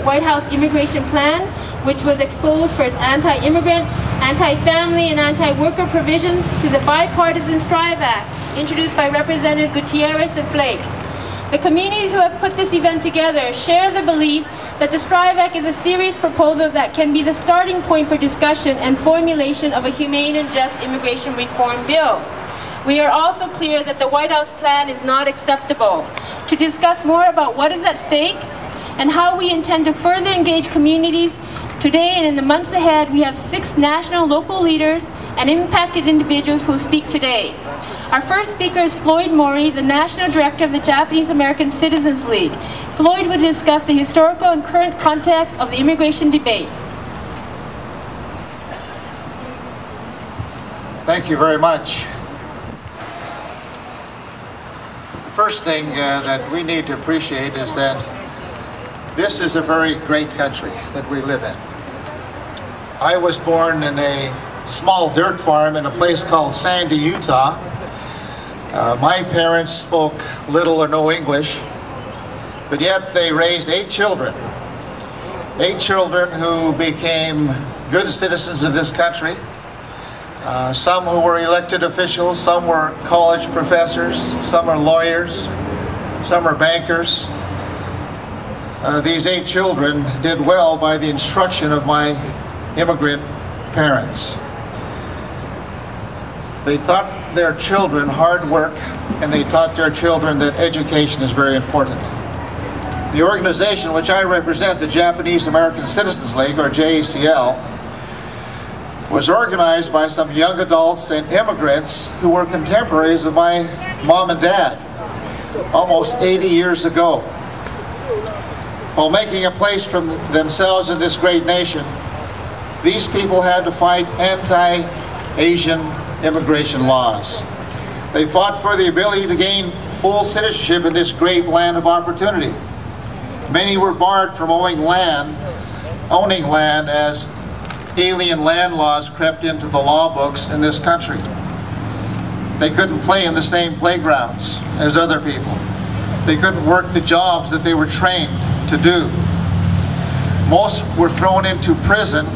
White House immigration plan, which was exposed for its anti-immigrant, anti-family, and anti-worker provisions to the bipartisan STRIVE Act, introduced by Representative Gutierrez and Flake. The communities who have put this event together share the belief that the STRIVE Act is a serious proposal that can be the starting point for discussion and formulation of a humane and just immigration reform bill. We are also clear that the White House plan is not acceptable. To discuss more about what is at stake and how we intend to further engage communities, today and in the months ahead, we have six national local leaders and impacted individuals who speak today. Our first speaker is Floyd Mori, the National Director of the Japanese American Citizens League. Floyd will discuss the historical and current context of the immigration debate. Thank you very much. The first thing uh, that we need to appreciate is that this is a very great country that we live in. I was born in a small dirt farm in a place called Sandy, Utah. Uh, my parents spoke little or no English, but yet they raised eight children. Eight children who became good citizens of this country uh, some who were elected officials, some were college professors, some are lawyers, some are bankers. Uh, these eight children did well by the instruction of my immigrant parents. They taught their children hard work and they taught their children that education is very important. The organization which I represent, the Japanese American Citizens League, or JACL, was organized by some young adults and immigrants who were contemporaries of my mom and dad almost 80 years ago. While making a place for themselves in this great nation, these people had to fight anti-Asian immigration laws. They fought for the ability to gain full citizenship in this great land of opportunity. Many were barred from owning land, owning land as alien land laws crept into the law books in this country. They couldn't play in the same playgrounds as other people. They couldn't work the jobs that they were trained to do. Most were thrown into prison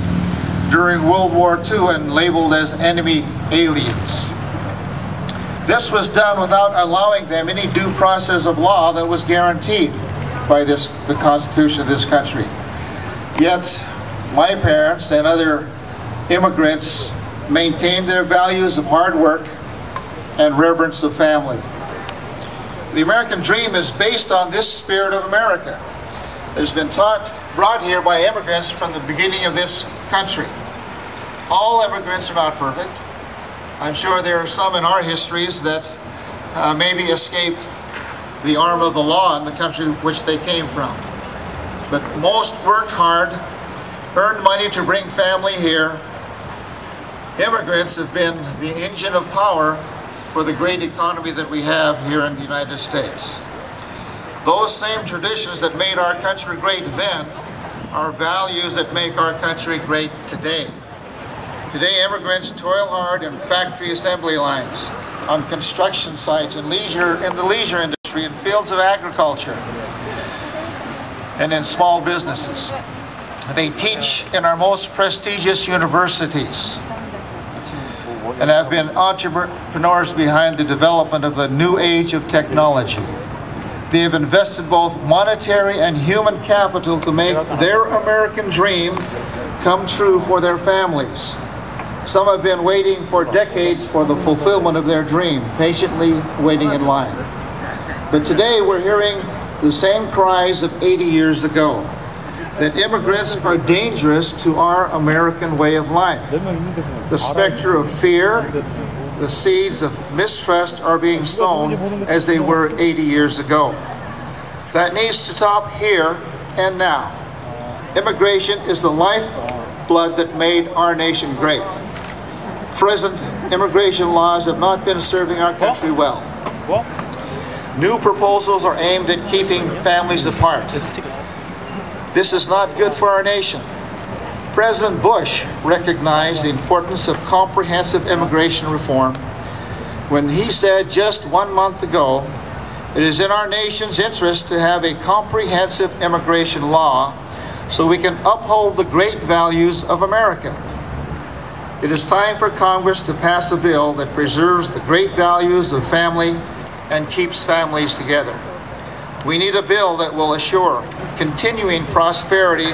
during World War II and labeled as enemy aliens. This was done without allowing them any due process of law that was guaranteed by this, the Constitution of this country. Yet, my parents and other immigrants maintained their values of hard work and reverence of family. The American dream is based on this spirit of America has been taught, brought here by immigrants from the beginning of this country. All immigrants are not perfect. I'm sure there are some in our histories that uh, maybe escaped the arm of the law in the country which they came from. But most worked hard earned money to bring family here. Immigrants have been the engine of power for the great economy that we have here in the United States. Those same traditions that made our country great then are values that make our country great today. Today, immigrants toil hard in factory assembly lines, on construction sites, in leisure, in the leisure industry, in fields of agriculture, and in small businesses. They teach in our most prestigious universities and have been entrepreneurs behind the development of the new age of technology. They have invested both monetary and human capital to make their American dream come true for their families. Some have been waiting for decades for the fulfillment of their dream, patiently waiting in line. But today we're hearing the same cries of 80 years ago that immigrants are dangerous to our American way of life. The specter of fear, the seeds of mistrust are being sown as they were 80 years ago. That needs to stop here and now. Immigration is the lifeblood that made our nation great. Present immigration laws have not been serving our country well. New proposals are aimed at keeping families apart. This is not good for our nation. President Bush recognized the importance of comprehensive immigration reform when he said just one month ago, it is in our nation's interest to have a comprehensive immigration law so we can uphold the great values of America. It is time for Congress to pass a bill that preserves the great values of family and keeps families together. We need a bill that will assure continuing prosperity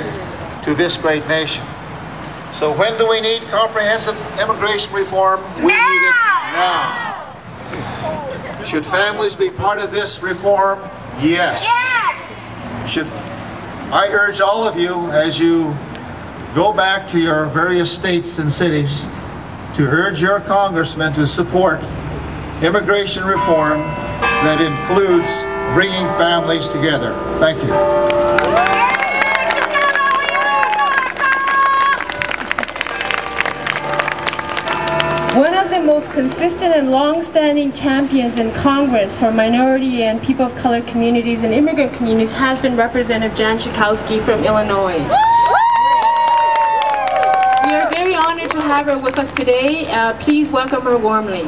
to this great nation. So when do we need comprehensive immigration reform? We need it now. Should families be part of this reform? Yes. Should I urge all of you as you go back to your various states and cities to urge your congressmen to support immigration reform that includes bringing families together. Thank you. Consistent and long-standing champions in Congress for minority and people of color communities and immigrant communities has been Representative Jan Schakowsky from Illinois. We are very honored to have her with us today. Uh, please welcome her warmly.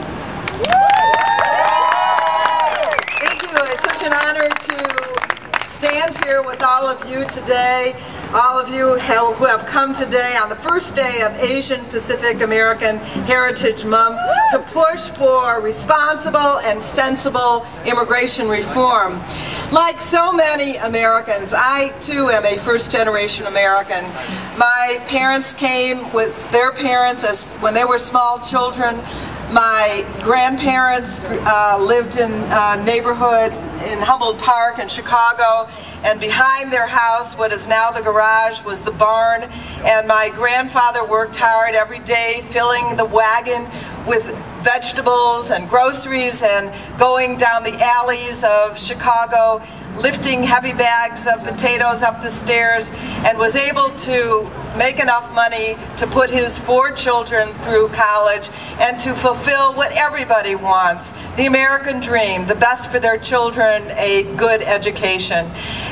Thank you. It's such an honor to stand here with all of you today all of you who have come today on the first day of Asian Pacific American Heritage Month to push for responsible and sensible immigration reform. Like so many Americans, I too am a first generation American. My parents came with their parents as when they were small children. My grandparents uh, lived in a neighborhood in Humboldt Park in Chicago and behind their house, what is now the garage, was the barn. And my grandfather worked hard every day filling the wagon with vegetables and groceries and going down the alleys of Chicago lifting heavy bags of potatoes up the stairs and was able to make enough money to put his four children through college and to fulfill what everybody wants, the American dream, the best for their children, a good education.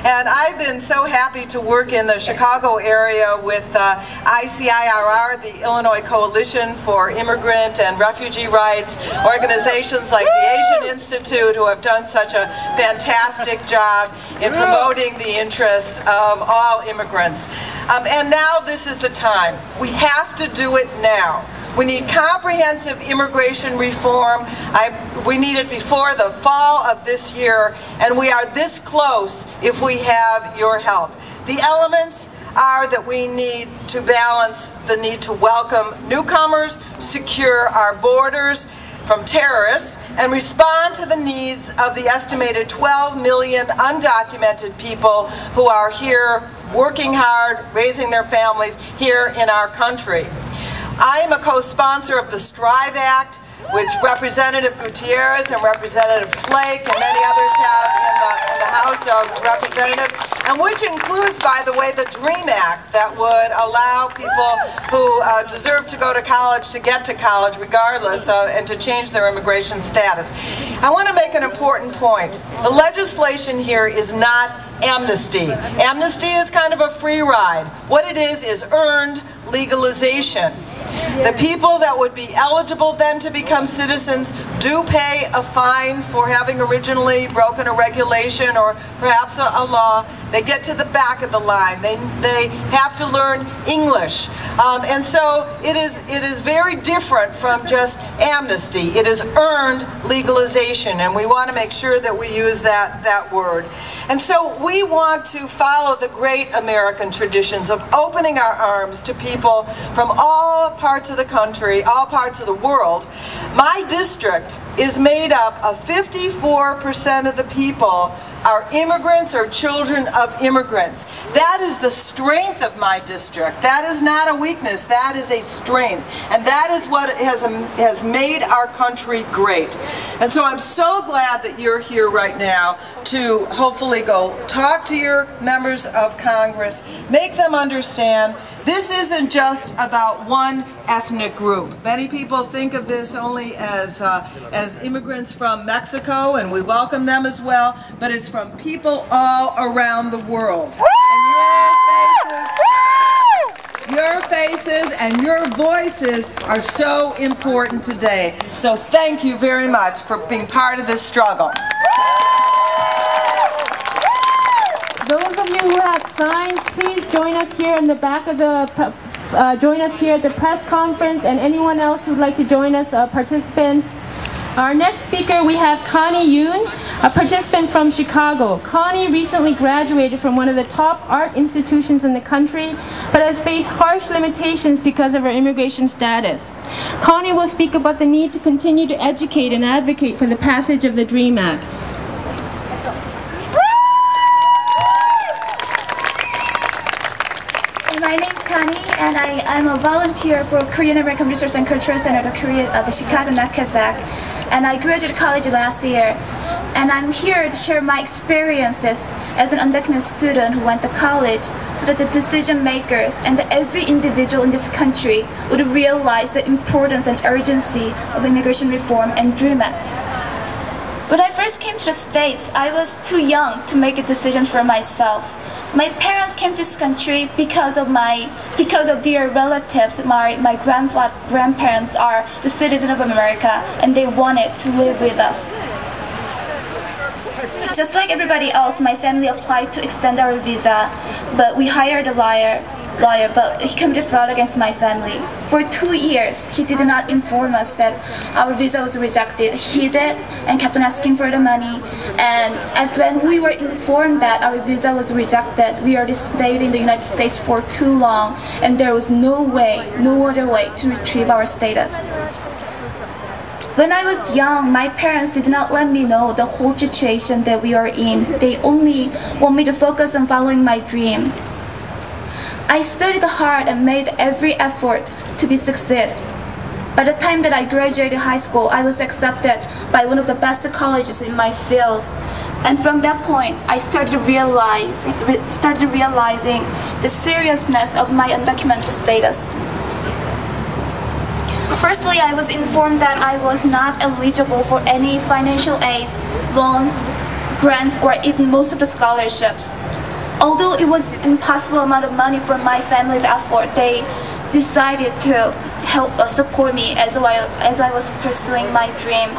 And I've been so happy to work in the Chicago area with uh, ICIRR, the Illinois Coalition for Immigrant and Refugee Rights, organizations like the Asian Institute who have done such a fantastic job in promoting the interests of all immigrants. Um, and now this is the time. We have to do it now. We need comprehensive immigration reform. I, we need it before the fall of this year, and we are this close if we have your help. The elements are that we need to balance the need to welcome newcomers, secure our borders, from terrorists and respond to the needs of the estimated 12 million undocumented people who are here working hard, raising their families here in our country. I am a co-sponsor of the Strive Act, which Representative Gutierrez and Representative Flake and many others have in the, in the House of Representatives, and which includes, by the way, the DREAM Act that would allow people who uh, deserve to go to college to get to college regardless of, and to change their immigration status. I want to make an important point. The legislation here is not amnesty. Amnesty is kind of a free ride. What it is is earned legalization. The people that would be eligible then to become citizens do pay a fine for having originally broken a regulation or perhaps a, a law. They get to the back of the line. They, they have to learn English. Um, and so it is, it is very different from just amnesty. It is earned legalization, and we want to make sure that we use that, that word. And so we want to follow the great American traditions of opening our arms to people from all parts of the country, all parts of the world. My district is made up of 54% of the people are immigrants or children of immigrants. That is the strength of my district. That is not a weakness. That is a strength. And that is what has, um, has made our country great. And so I'm so glad that you're here right now to hopefully go talk to your members of Congress, make them understand this isn't just about one ethnic group. Many people think of this only as, uh, as immigrants from Mexico, and we welcome them as well, but it's from people all around the world. Your faces, and your voices are so important today. So thank you very much for being part of this struggle. Those of you who have signs, please join us here in the back of the, uh, join us here at the press conference and anyone else who'd like to join us, uh, participants. Our next speaker, we have Connie Yoon, a participant from Chicago. Connie recently graduated from one of the top art institutions in the country, but has faced harsh limitations because of her immigration status. Connie will speak about the need to continue to educate and advocate for the passage of the DREAM Act. My name's Connie, and I, am a volunteer for Korean American Resource and Cultural Center, the, Korea, the Chicago NAKASEC, and I graduated college last year. And I'm here to share my experiences as an undocumented student who went to college so that the decision makers and every individual in this country would realize the importance and urgency of immigration reform and DREAM Act. When I first came to the States, I was too young to make a decision for myself. My parents came to this country because of my because of their relatives. My my grandfather grandparents are the citizens of America and they wanted to live with us. Just like everybody else, my family applied to extend our visa, but we hired a lawyer lawyer, but he committed fraud against my family. For two years, he did not inform us that our visa was rejected. He did and kept on asking for the money. And when we were informed that our visa was rejected, we already stayed in the United States for too long, and there was no way, no other way to retrieve our status. When I was young, my parents did not let me know the whole situation that we are in. They only want me to focus on following my dream. I studied hard and made every effort to be succeed. By the time that I graduated high school, I was accepted by one of the best colleges in my field. And from that point, I started realizing, started realizing the seriousness of my undocumented status. Firstly, I was informed that I was not eligible for any financial aids, loans, grants, or even most of the scholarships. Although it was an impossible amount of money from my family to afford, they decided to help uh, support me as, I, as I was pursuing my dream.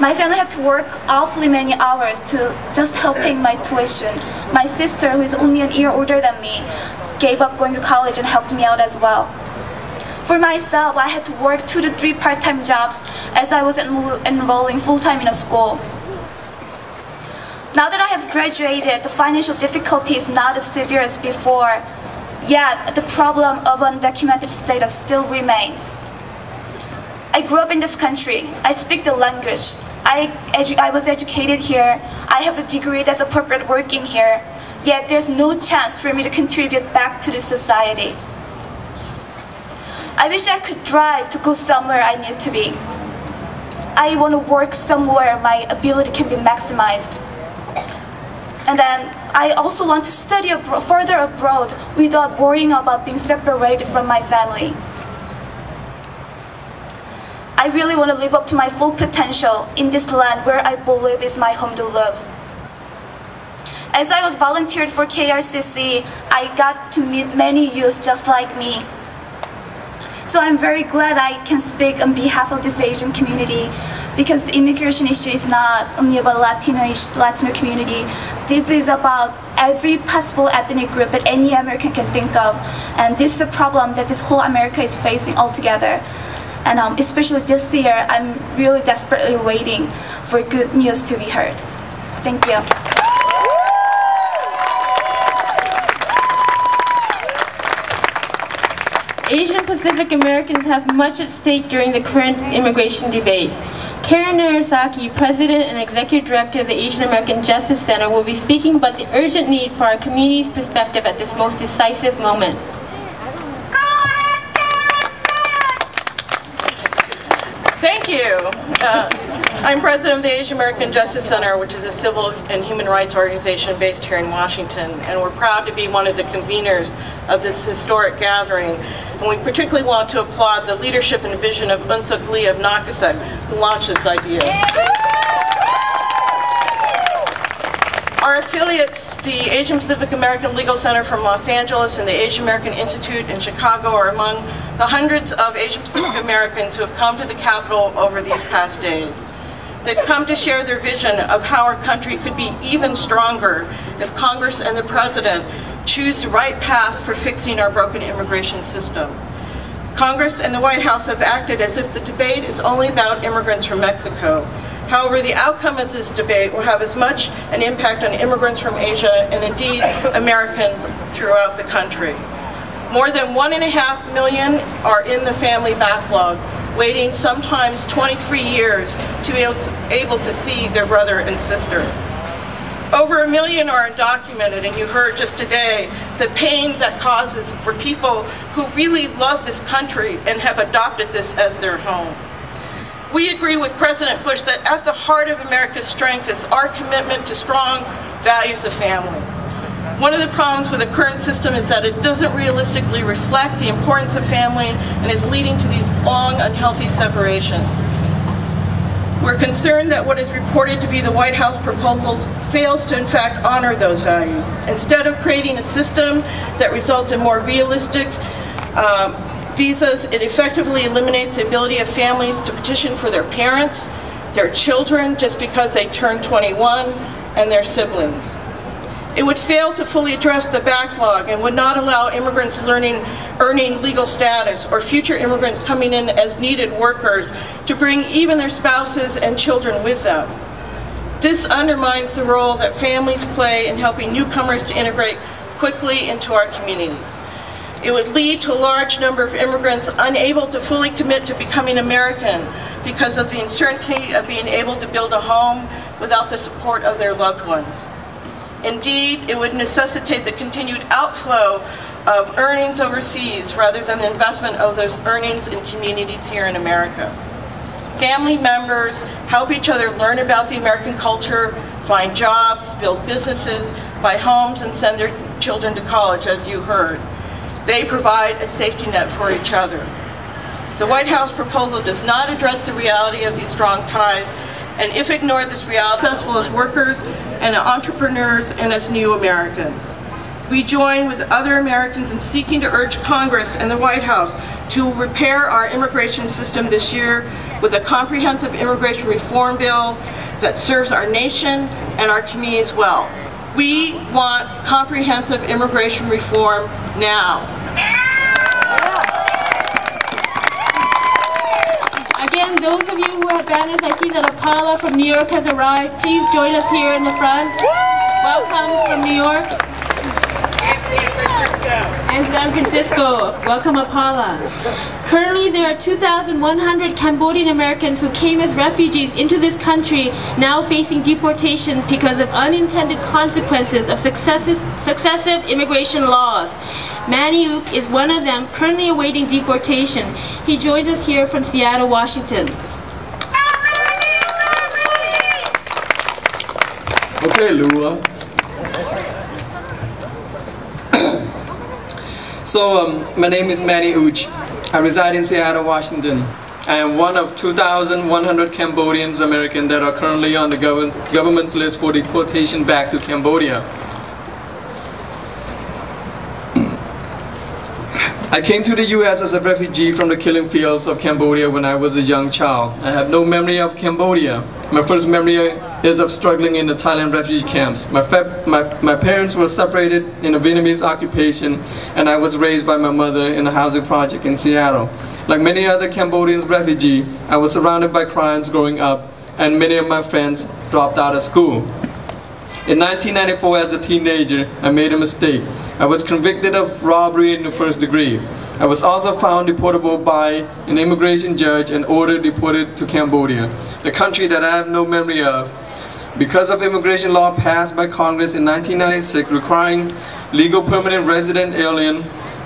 My family had to work awfully many hours to just help pay my tuition. My sister, who is only a year older than me, gave up going to college and helped me out as well. For myself, I had to work two to three part-time jobs as I was enrolling full-time in a school. Now that I have graduated, the financial difficulty is not as severe as before, yet the problem of undocumented status still remains. I grew up in this country. I speak the language. I, I was educated here. I have a degree that's appropriate working here. Yet there's no chance for me to contribute back to the society. I wish I could drive to go somewhere I need to be. I want to work somewhere my ability can be maximized. And then I also want to study abro further abroad without worrying about being separated from my family. I really want to live up to my full potential in this land where I believe is my home to live. As I was volunteered for KRCC, I got to meet many youths just like me. So I'm very glad I can speak on behalf of this Asian community because the immigration issue is not only about Latino Latino community. This is about every possible ethnic group that any American can think of, and this is a problem that this whole America is facing altogether. And um, especially this year, I'm really desperately waiting for good news to be heard. Thank you. Asian Pacific Americans have much at stake during the current immigration debate. Karen Narasaki, President and Executive Director of the Asian American Justice Center, will be speaking about the urgent need for our community's perspective at this most decisive moment. Thank you. Uh, I'm president of the Asian American Justice Center, which is a civil and human rights organization based here in Washington, and we're proud to be one of the conveners of this historic gathering. And we particularly want to applaud the leadership and vision of Eunsook Lee of NAKASEC, who launched this idea. Our affiliates, the Asian Pacific American Legal Center from Los Angeles and the Asian American Institute in Chicago are among the hundreds of Asian Pacific Americans who have come to the Capitol over these past days. They've come to share their vision of how our country could be even stronger if Congress and the President choose the right path for fixing our broken immigration system. Congress and the White House have acted as if the debate is only about immigrants from Mexico. However, the outcome of this debate will have as much an impact on immigrants from Asia and indeed Americans throughout the country. More than one and a half million are in the family backlog, waiting sometimes 23 years to be able to, able to see their brother and sister. Over a million are undocumented, and you heard just today the pain that causes for people who really love this country and have adopted this as their home. We agree with President Bush that at the heart of America's strength is our commitment to strong values of family. One of the problems with the current system is that it doesn't realistically reflect the importance of family and is leading to these long, unhealthy separations. We're concerned that what is reported to be the White House proposals fails to in fact honor those values. Instead of creating a system that results in more realistic um, visas, it effectively eliminates the ability of families to petition for their parents, their children, just because they turn 21, and their siblings. It would fail to fully address the backlog and would not allow immigrants learning, earning legal status or future immigrants coming in as needed workers to bring even their spouses and children with them. This undermines the role that families play in helping newcomers to integrate quickly into our communities. It would lead to a large number of immigrants unable to fully commit to becoming American because of the uncertainty of being able to build a home without the support of their loved ones. Indeed, it would necessitate the continued outflow of earnings overseas rather than the investment of those earnings in communities here in America. Family members help each other learn about the American culture, find jobs, build businesses, buy homes, and send their children to college, as you heard. They provide a safety net for each other. The White House proposal does not address the reality of these strong ties and if ignored, this reality successful as workers and entrepreneurs and as new Americans. We join with other Americans in seeking to urge Congress and the White House to repair our immigration system this year with a comprehensive immigration reform bill that serves our nation and our communities well. We want comprehensive immigration reform now. Again, those of you who have banners, I see that Apala from New York has arrived. Please join us here in the front. Welcome from New York. And San Francisco. Welcome, Apala. Currently, there are 2,100 Cambodian Americans who came as refugees into this country now facing deportation because of unintended consequences of successive, immigration laws. Many Uch is one of them, currently awaiting deportation. He joins us here from Seattle, Washington. Okay, Lua. So, um, my name is Many Uch. I reside in Seattle, Washington. I am one of 2,100 Cambodians American that are currently on the gov government's list for deportation back to Cambodia. I came to the US as a refugee from the killing fields of Cambodia when I was a young child. I have no memory of Cambodia. My first memory is of struggling in the Thailand refugee camps. My, my, my parents were separated in a Vietnamese occupation and I was raised by my mother in a housing project in Seattle. Like many other Cambodians refugees, I was surrounded by crimes growing up and many of my friends dropped out of school. In 1994, as a teenager, I made a mistake. I was convicted of robbery in the first degree. I was also found deportable by an immigration judge and ordered deported to Cambodia, the country that I have no memory of. Because of immigration law passed by Congress in 1996 requiring legal permanent resident alien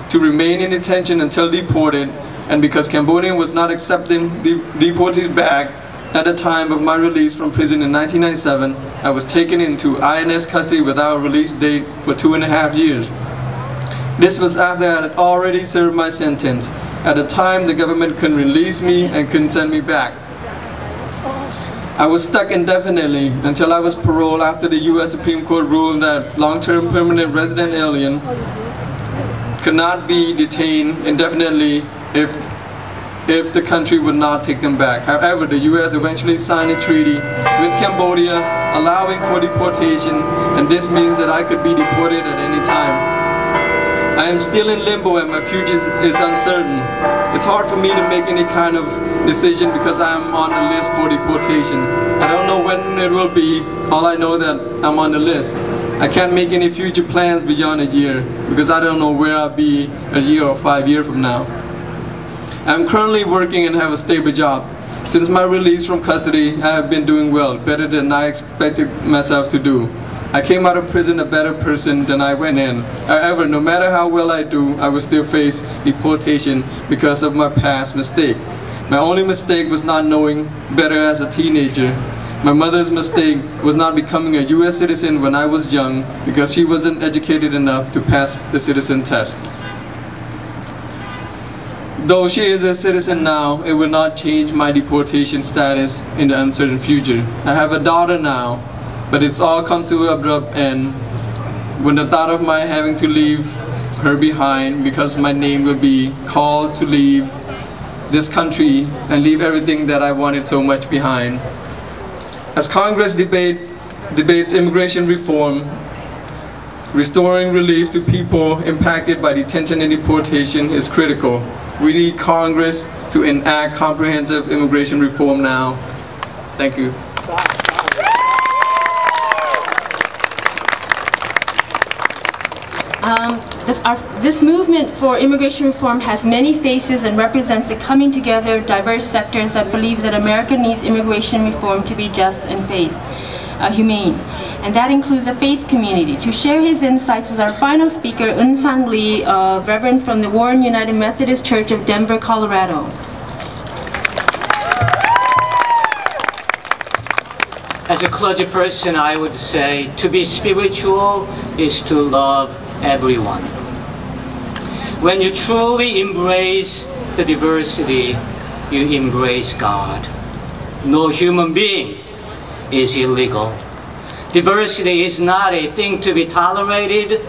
to remain in detention until deported, and because Cambodia was not accepting de deportees back, at the time of my release from prison in 1997, I was taken into INS custody without a release date for two and a half years. This was after I had already served my sentence. At the time, the government couldn't release me and couldn't send me back. I was stuck indefinitely until I was paroled after the U.S. Supreme Court ruled that long-term permanent resident alien could not be detained indefinitely if if the country would not take them back. However, the U.S. eventually signed a treaty with Cambodia allowing for deportation, and this means that I could be deported at any time. I am still in limbo and my future is, uncertain. It's hard for me to make any kind of decision because I'm on the list for deportation. I don't know when it will be, all I know that I'm on the list. I can't make any future plans beyond a year because I don't know where I'll be a year or five years from now. I'm currently working and have a stable job. Since my release from custody, I have been doing well, better than I expected myself to do. I came out of prison a better person than I went in. However, no matter how well I do, I will still face deportation because of my past mistake. My only mistake was not knowing better as a teenager. My mother's mistake was not becoming a US citizen when I was young because she wasn't educated enough to pass the citizen test. Though she is a citizen now, it will not change my deportation status in the uncertain future. I have a daughter now but it's all come to an abrupt end when the thought of my having to leave her behind because my name will be called to leave this country and leave everything that I wanted so much behind. As Congress debate, debates immigration reform, restoring relief to people impacted by detention and deportation is critical. We need Congress to enact comprehensive immigration reform now. Thank you. Um, the, our, this movement for immigration reform has many faces and represents the coming together of diverse sectors that believe that America needs immigration reform to be just and faith, uh, humane. And that includes the faith community. To share his insights is our final speaker, Un Sang Lee, Reverend from the Warren United Methodist Church of Denver, Colorado. As a clergy person, I would say to be spiritual is to love everyone. When you truly embrace the diversity, you embrace God. No human being is illegal. Diversity is not a thing to be tolerated,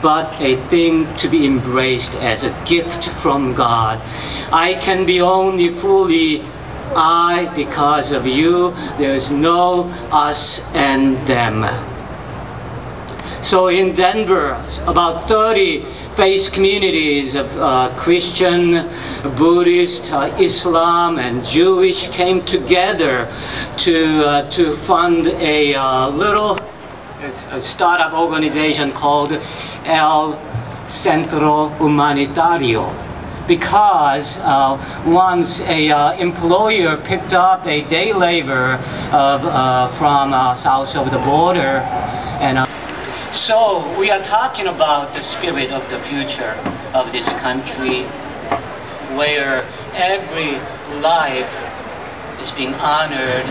but a thing to be embraced as a gift from God. I can be only fully I because of you. There is no us and them. So in Denver, about 30 faith communities of uh, Christian, Buddhist, uh, Islam, and Jewish came together to, uh, to fund a uh, little a startup organization called El Centro Humanitario. Because uh, once a uh, employer picked up a day labor of, uh, from uh, south of the border and so we are talking about the spirit of the future of this country where every life is being honored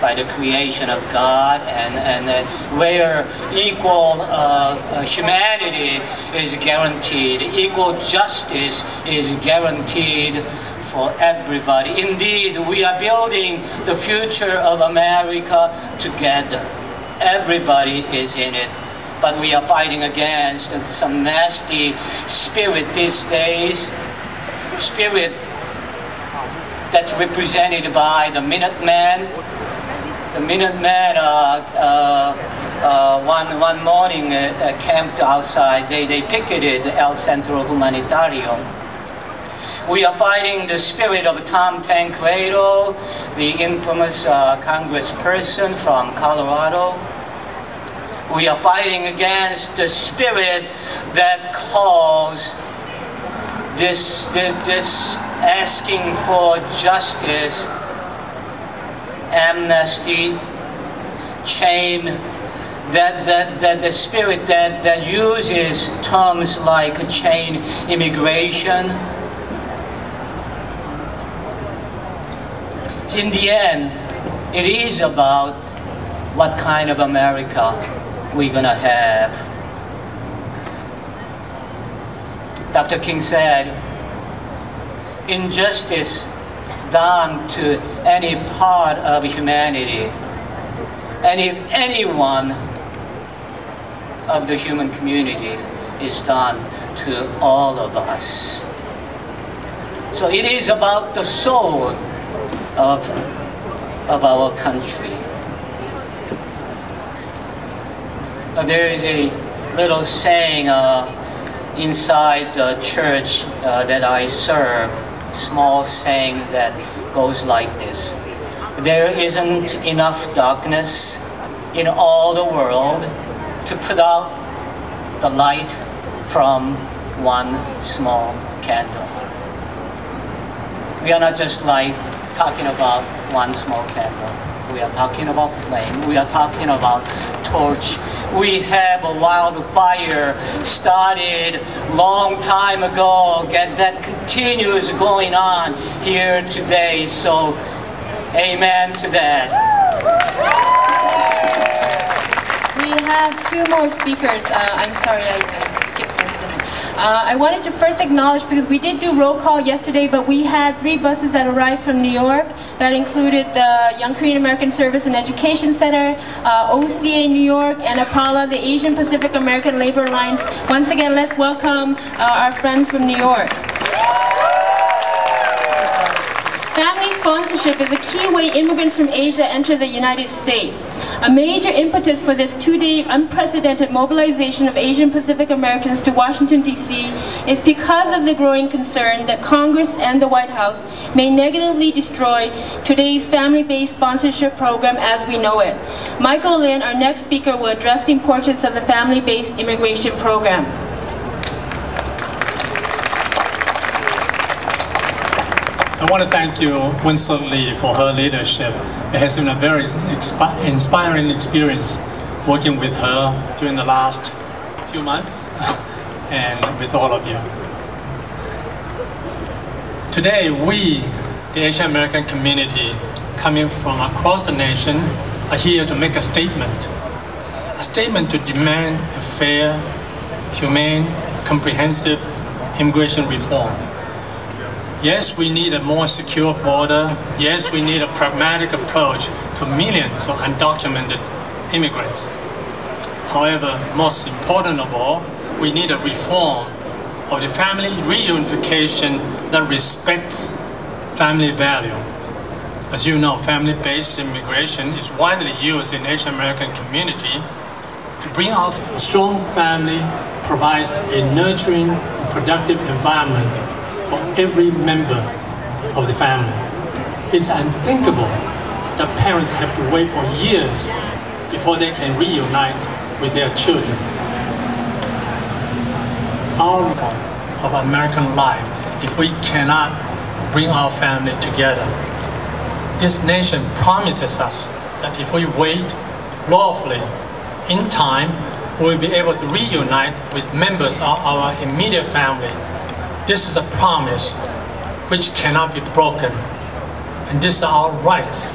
by the creation of God and, and uh, where equal uh, uh, humanity is guaranteed, equal justice is guaranteed for everybody. Indeed, we are building the future of America together. Everybody is in it but we are fighting against some nasty spirit these days, spirit that's represented by the Minutemen. The Minutemen, uh, uh, one, one morning uh, uh, camped outside, they, they picketed El Centro Humanitario. We are fighting the spirit of Tom Tancredo, the infamous uh, congressperson from Colorado. We are fighting against the spirit that calls this, this, this asking for justice, amnesty, chain, that, that, that the spirit that, that uses terms like chain immigration. In the end, it is about what kind of America we're going to have. Dr. King said, injustice done to any part of humanity, any, anyone of the human community is done to all of us. So it is about the soul of, of our country. Uh, there is a little saying uh, inside the church uh, that I serve, a small saying that goes like this. There isn't enough darkness in all the world to put out the light from one small candle. We are not just like talking about one small candle. We are talking about flame. We are talking about torch. We have a wildfire started long time ago and that continues going on here today. So amen to that. We have two more speakers. Uh, I'm sorry, I, Uh, I wanted to first acknowledge, because we did do roll call yesterday, but we had three buses that arrived from New York. That included the Young Korean American Service and Education Center, uh, OCA New York, and APALA, the Asian Pacific American Labor Alliance. Once again, let's welcome uh, our friends from New York. Family sponsorship is a key way immigrants from Asia enter the United States. A major impetus for this two-day unprecedented mobilization of Asian Pacific Americans to Washington, D.C. is because of the growing concern that Congress and the White House may negatively destroy today's family-based sponsorship program as we know it. Michael Lin, our next speaker, will address the importance of the family-based immigration program. I want to thank you, Eunsook Lee, for her leadership. It has been a very inspiring experience working with her during the last few months and with all of you. Today, we, the Asian American community, coming from across the nation, are here to make a statement. A statement to demand a fair, humane, comprehensive immigration reform. Yes, we need a more secure border. Yes, we need a pragmatic approach to millions of undocumented immigrants. However, most important of all, we need a reform of the family reunification that respects family value. As you know, family-based immigration is widely used in Asian American community to bring out a strong family provides a nurturing, productive environment for every member of the family. It's unthinkable that parents have to wait for years before they can reunite with their children. Our of American life, if we cannot bring our family together, this nation promises us that if we wait lawfully, in time, we'll be able to reunite with members of our immediate family this is a promise which cannot be broken. And these are our rights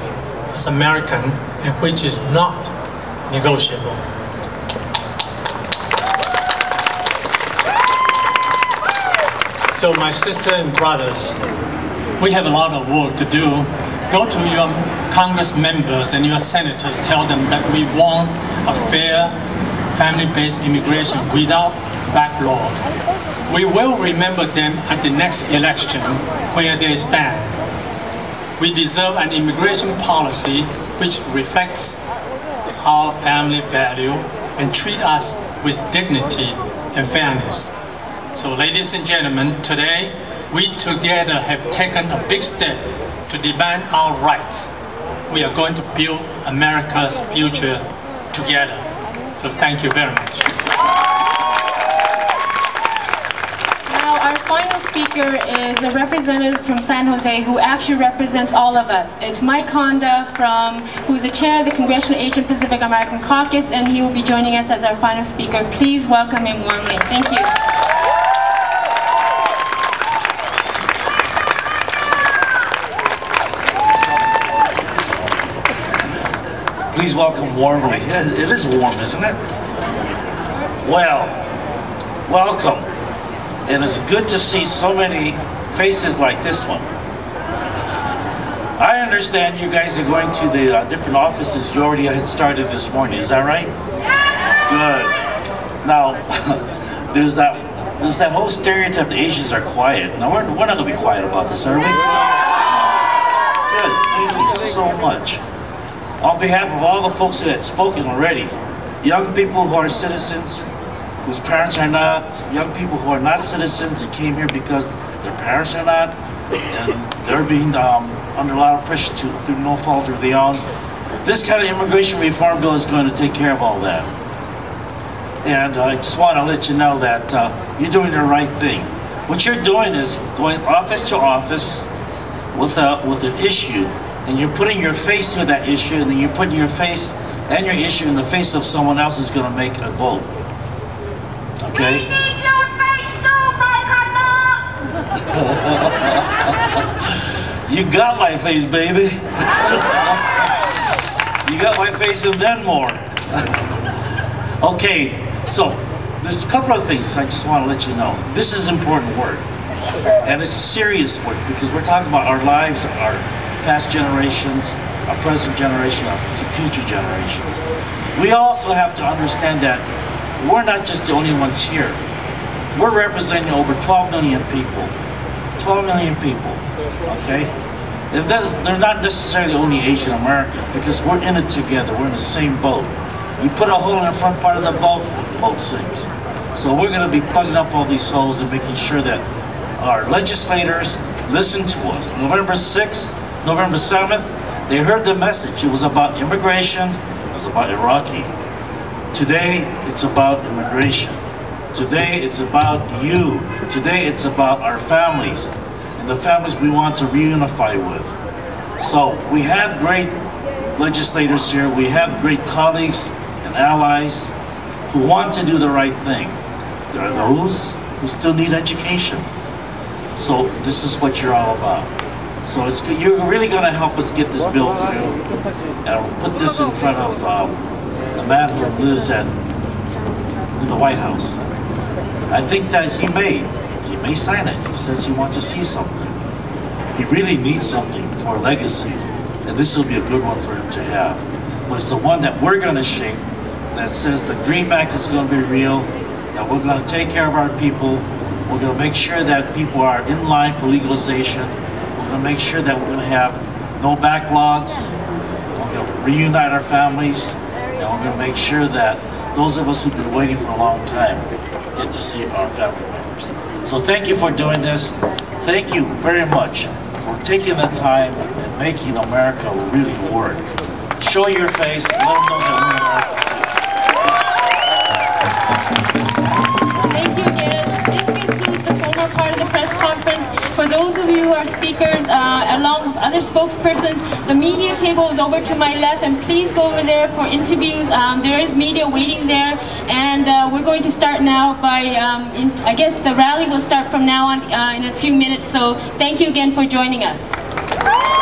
as American and which is not negotiable. So my sister and brothers, we have a lot of work to do. Go to your Congress members and your senators, tell them that we want a fair family-based immigration without backlog we will remember them at the next election where they stand. We deserve an immigration policy which reflects our family value and treat us with dignity and fairness. So ladies and gentlemen, today we together have taken a big step to demand our rights. We are going to build America's future together. So thank you very much. final speaker is a representative from San Jose who actually represents all of us. It's Mike Honda from, who's the chair of the Congressional Asian Pacific American Caucus, and he will be joining us as our final speaker. Please welcome him warmly. Thank you. Please welcome warmly. It is warm, isn't it? Well, welcome and it's good to see so many faces like this one. I understand you guys are going to the uh, different offices you already had started this morning, is that right? Good. Now, there's that there's that whole stereotype that Asians are quiet. Now, we're, we're not going to be quiet about this, are we? Good. Thank you so much. On behalf of all the folks that have spoken already, young people who are citizens, whose parents are not, young people who are not citizens and came here because their parents are not, and they're being um, under a lot of pressure to, through no fault of their own. This kind of immigration reform bill is going to take care of all that. And uh, I just want to let you know that uh, you're doing the right thing. What you're doing is going office to office with, a, with an issue, and you're putting your face to that issue, and then you're putting your face and your issue in the face of someone else who's going to make a vote. Okay? you got my face, baby. you got my face and then more. okay, so there's a couple of things I just want to let you know. This is important work. And it's serious work because we're talking about our lives, our past generations, our present generation, our future generations. We also have to understand that we're not just the only ones here. We're representing over 12 million people. 12 million people, okay? And that's, they're not necessarily only Asian Americans because we're in it together. We're in the same boat. You put a hole in the front part of the boat, boat sinks. So we're going to be plugging up all these holes and making sure that our legislators listen to us. November 6th, November 7th, they heard the message. It was about immigration, it was about Iraqi. Today, it's about immigration. Today, it's about you. Today, it's about our families and the families we want to reunify with. So we have great legislators here. We have great colleagues and allies who want to do the right thing. There are those who still need education. So this is what you're all about. So it's you're really going to help us get this bill through. And I'll put this in front of um, who lives at the White House. I think that he may, he may sign it. He says he wants to see something. He really needs something for a legacy. And this will be a good one for him to have. But it's the one that we're going to shape that says the Dream Act is going to be real, that we're going to take care of our people, we're going to make sure that people are in line for legalization, we're going to make sure that we're going to have no backlogs, we're going to reunite our families, and we're going to make sure that those of us who've been waiting for a long time get to see our family members. So thank you for doing this. Thank you very much for taking the time and making America really work. Show your face, let them know that we're American. For those of you who are speakers, uh, along with other spokespersons, the media table is over to my left, and please go over there for interviews. Um, there is media waiting there, and uh, we're going to start now by, um, in, I guess the rally will start from now on uh, in a few minutes, so thank you again for joining us.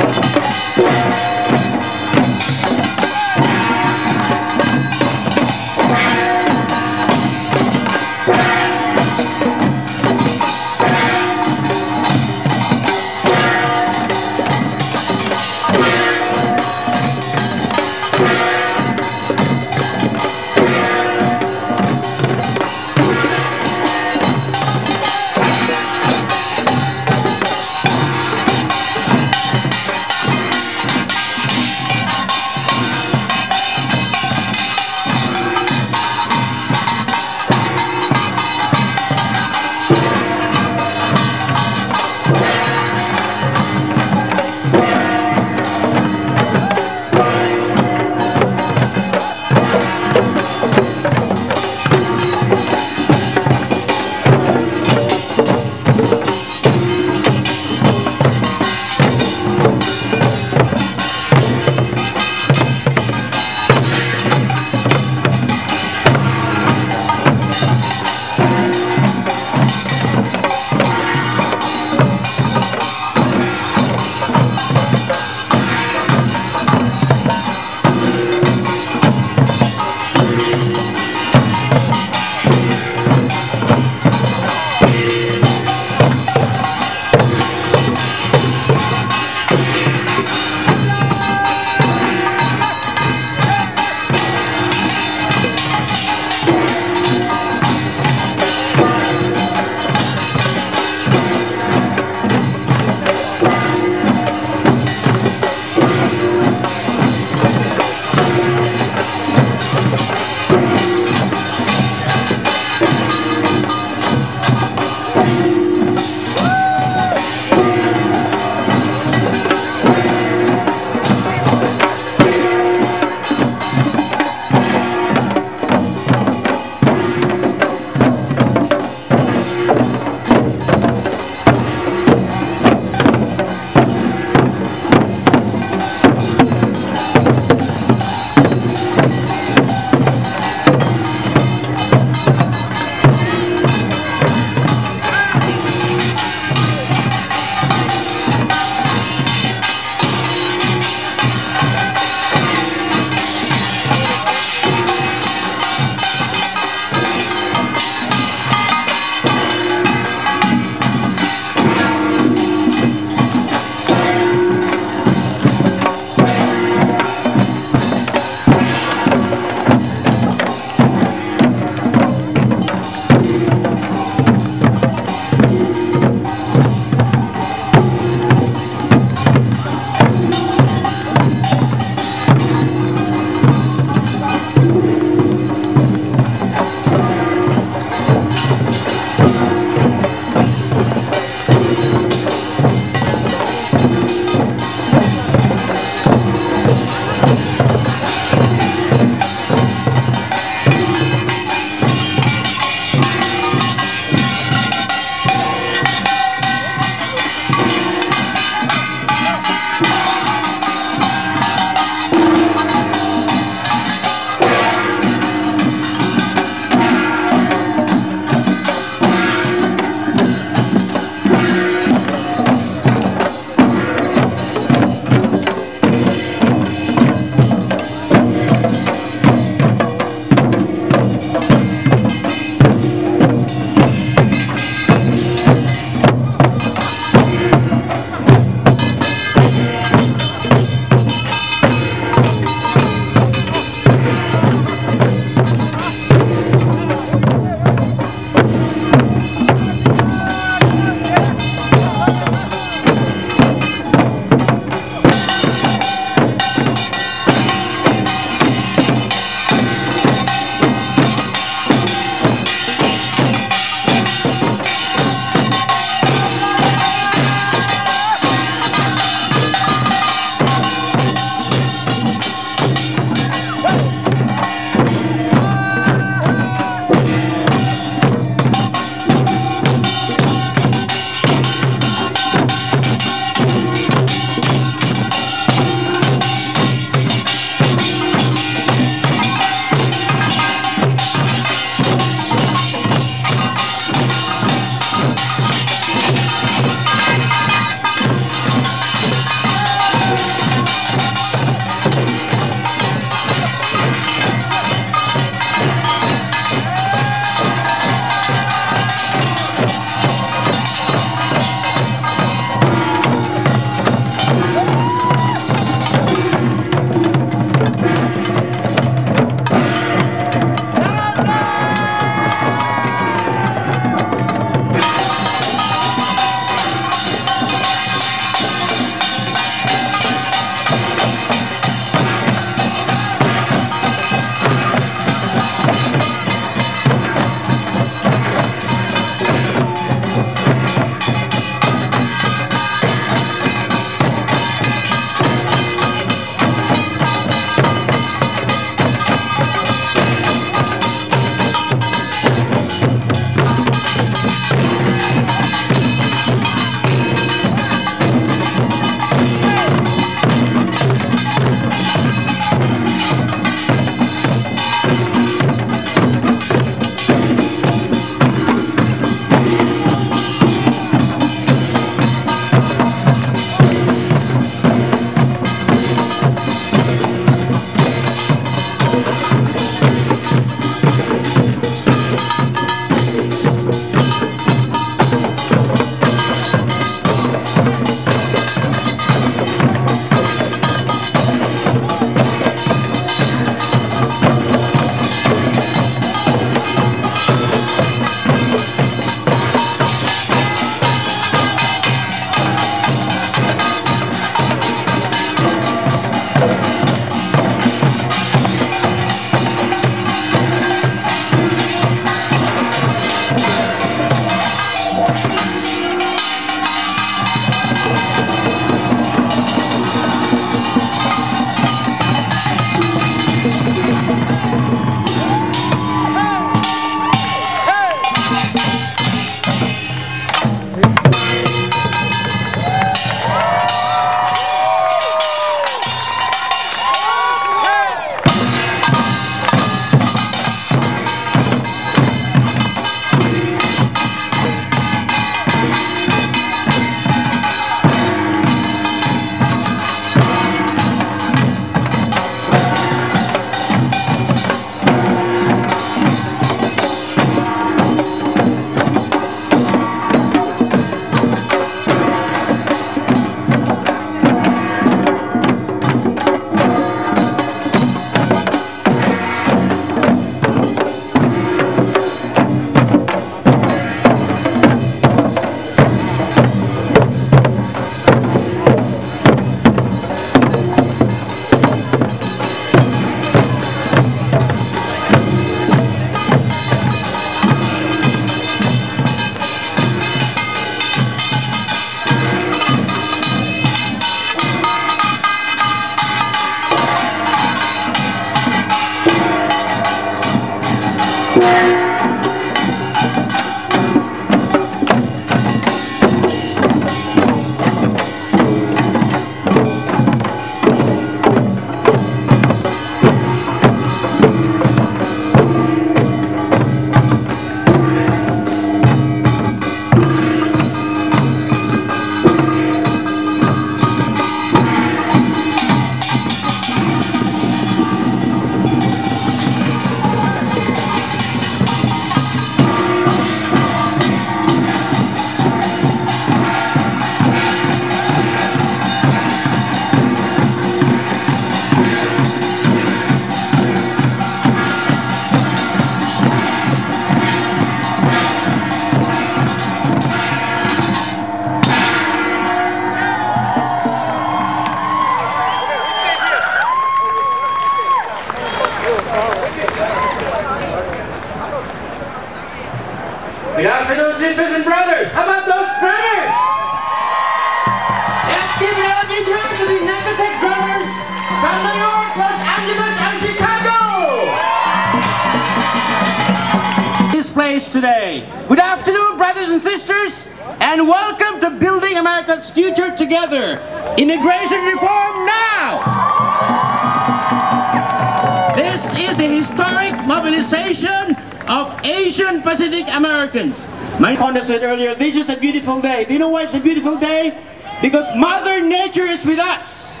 Americans. Mike Honda said earlier, this is a beautiful day. Do you know why it's a beautiful day? Because Mother Nature is with us.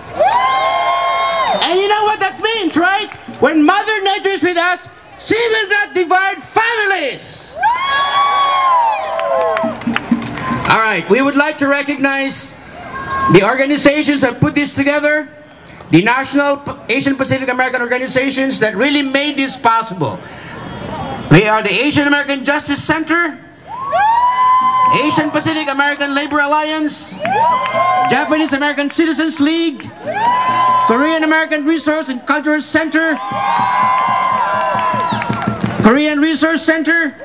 And you know what that means, right? When Mother Nature is with us, she will not divide families. All right, we would like to recognize the organizations that put this together, the National Asian Pacific American organizations that really made this possible. We are the Asian American Justice Center, Asian Pacific American Labor Alliance, Japanese American Citizens League, Korean American Resource and Cultural Center, Korean Resource Center,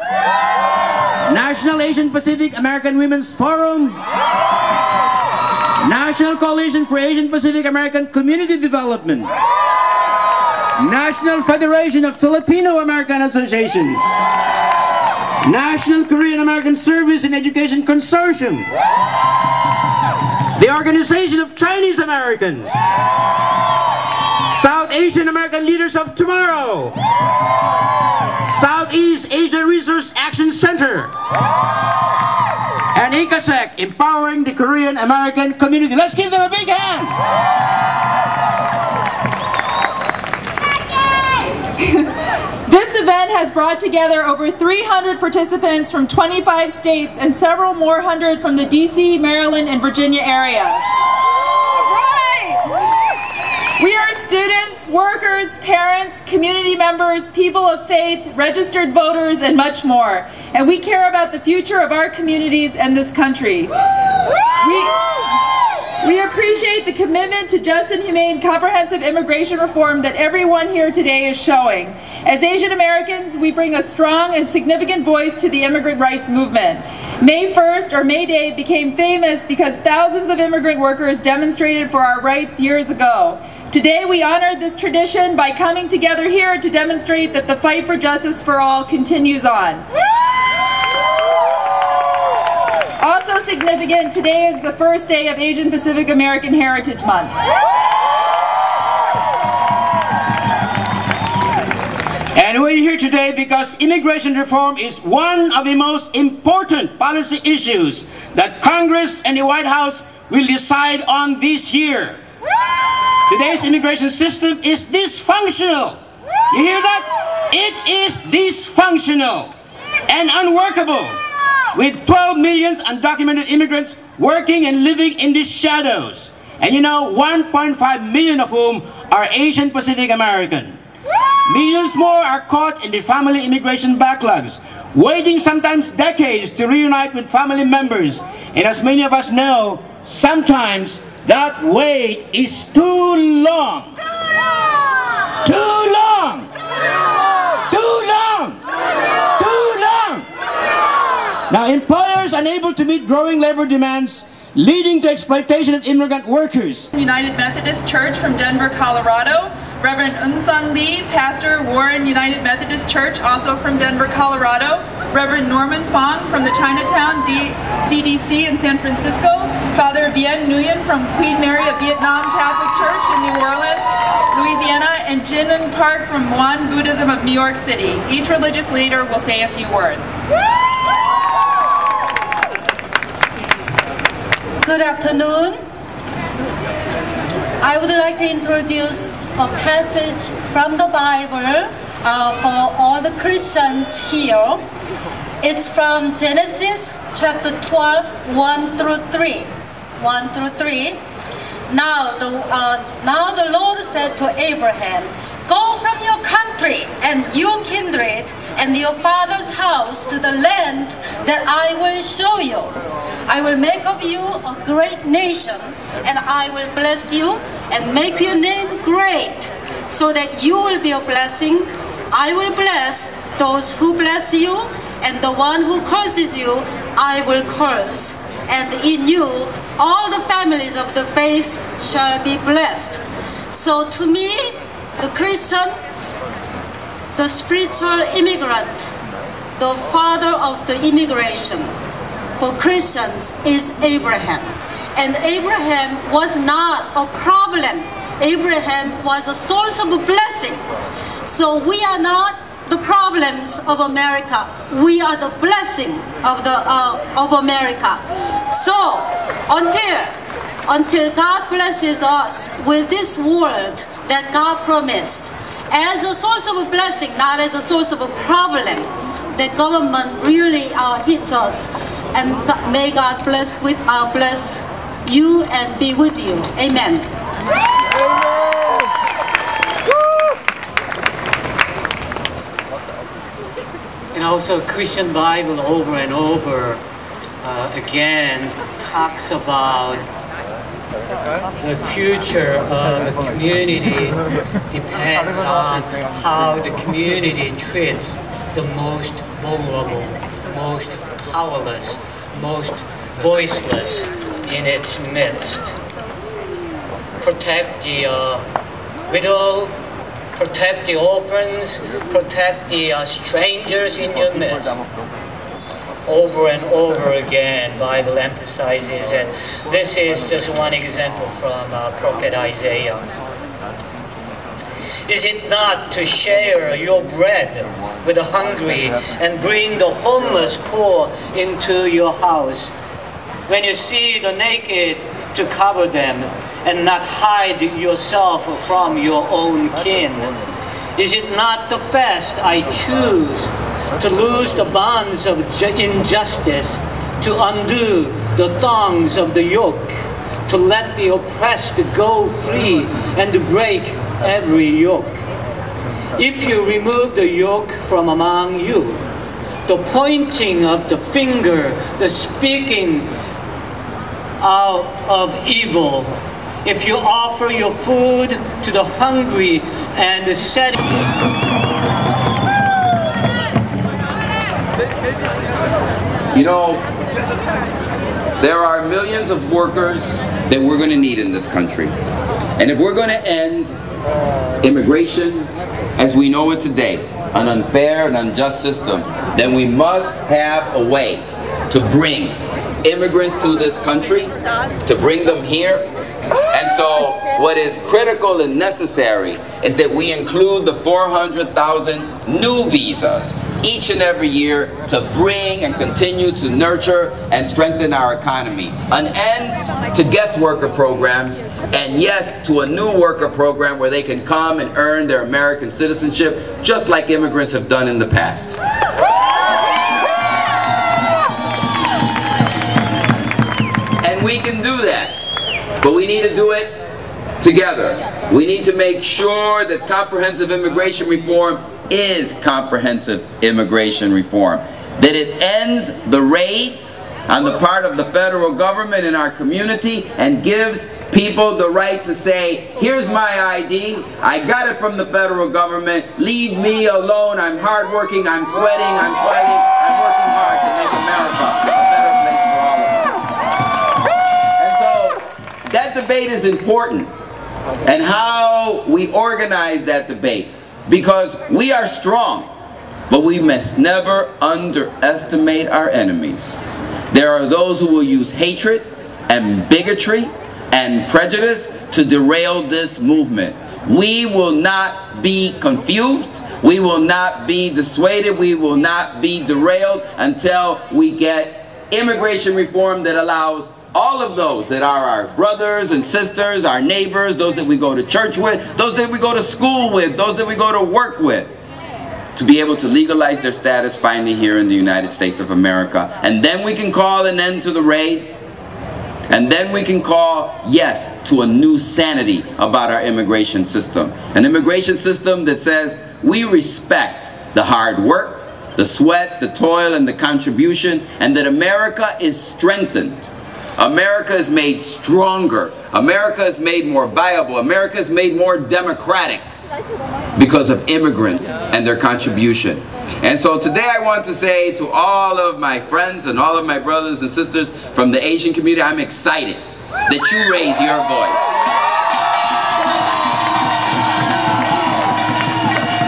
National Asian Pacific American Women's Forum, National Coalition for Asian Pacific American Community Development, National Federation of Filipino American Associations, National Korean American Service and Education Consortium, the Organization of Chinese Americans, South Asian American Leaders of Tomorrow, Southeast Asia Resource Action Center, and NAKASEC, empowering the Korean American community. Let's give them a big hand. This event has brought together over 300 participants from 25 states and several more hundred from the DC, Maryland, and Virginia areas. We are students, workers, parents, community members, people of faith, registered voters, and much more. And we care about the future of our communities and this country. We, we appreciate the commitment to just and humane comprehensive immigration reform that everyone here today is showing. As Asian Americans, we bring a strong and significant voice to the immigrant rights movement. May 1st, or May Day, became famous because thousands of immigrant workers demonstrated for our rights years ago. Today we honor this tradition by coming together here to demonstrate that the fight for justice for all continues on. Also significant, today is the first day of Asian Pacific American Heritage Month. And we're here today because immigration reform is one of the most important policy issues that Congress and the White House will decide on this year. Today's immigration system is dysfunctional. You hear that? It is dysfunctional and unworkable with 12 million undocumented immigrants working and living in the shadows. And you know, 1.5 million of whom are Asian Pacific American. Millions more are caught in the family immigration backlogs, waiting sometimes decades to reunite with family members. And as many of us know, sometimes that wait is too long. Too long. Too long. Too long. Now, employers unable to meet growing labor demands leading to exploitation of immigrant workers. United Methodist Church from Denver, Colorado. Reverend Unsung Lee, pastor, Warren United Methodist Church, also from Denver, Colorado. Reverend Norman Fong from the Chinatown D CDC in San Francisco. Father Vien Nguyen from Queen Mary of Vietnam Catholic Church in New Orleans, Louisiana, and Jinan Park from Muan Buddhism of New York City. Each religious leader will say a few words. Good afternoon. I would like to introduce a passage from the Bible uh, for all the Christians here. It's from Genesis chapter 12, 1 through 3. 1 through 3. Now the, uh, now the Lord said to Abraham, Go from your country and your kindred and your father's house to the land that I will show you. I will make of you a great nation, and I will bless you and make your name great, so that you will be a blessing. I will bless those who bless you, and the one who curses you, I will curse. And in you, all the families of the faith shall be blessed. So to me, the Christian, the spiritual immigrant, the father of the immigration for Christians is Abraham. And Abraham was not a problem. Abraham was a source of a blessing. So we are not the problems of America. We are the blessing of, the, uh, of America. So until, until God blesses us with this world that God promised, as a source of a blessing, not as a source of a problem, the government really uh, hits us. And may God bless with uh, bless you and be with you. Amen. And also Christian Bible over and over uh, again talks about the future of the community depends on how the community treats the most vulnerable, most powerless, most voiceless in its midst. Protect the uh, widow, protect the orphans, protect the uh, strangers in your midst. Over and over again, Bible emphasizes, and this is just one example from uh, Prophet Isaiah. Is it not to share your bread with the hungry and bring the homeless poor into your house? When you see the naked, to cover them and not hide yourself from your own kin? Is it not the fast I choose to loose the bonds of injustice, to undo the thongs of the yoke, to let the oppressed go free and to break every yoke? If you remove the yoke from among you, the pointing of the finger, the speaking out of evil. If you offer your food to the hungry and set You know, there are millions of workers that we're going to need in this country. And if we're going to end immigration as we know it today, an unfair and unjust system, then we must have a way to bring immigrants to this country, to bring them here. And so what is critical and necessary is that we include the 400,000 new visas each and every year to bring and continue to nurture and strengthen our economy. An end to guest worker programs and yes to a new worker program where they can come and earn their American citizenship just like immigrants have done in the past. And we can do that. But we need to do it together. We need to make sure that comprehensive immigration reform is comprehensive immigration reform. That it ends the raids on the part of the federal government in our community and gives people the right to say, here's my ID, I got it from the federal government, leave me alone, I'm hardworking, I'm sweating, I'm fighting, I'm working hard to make America a better place for all of us. And so, that debate is important. and how we organize that debate. Because we are strong, but we must never underestimate our enemies. There are those who will use hatred and bigotry and prejudice to derail this movement. We will not be confused. We will not be dissuaded. We will not be derailed until we get immigration reform that allows all of those that are our brothers and sisters, our neighbors, those that we go to church with, those that we go to school with, those that we go to work with, to be able to legalize their status finally here in the United States of America. And then we can call an end to the raids. And then we can call, yes, to a new sanity about our immigration system. An immigration system that says we respect the hard work, the sweat, the toil, and the contribution, and that America is strengthened. America is made stronger. America is made more viable. America is made more democratic because of immigrants and their contribution. And so today I want to say to all of my friends and all of my brothers and sisters from the Asian community, I'm excited that you raise your voice.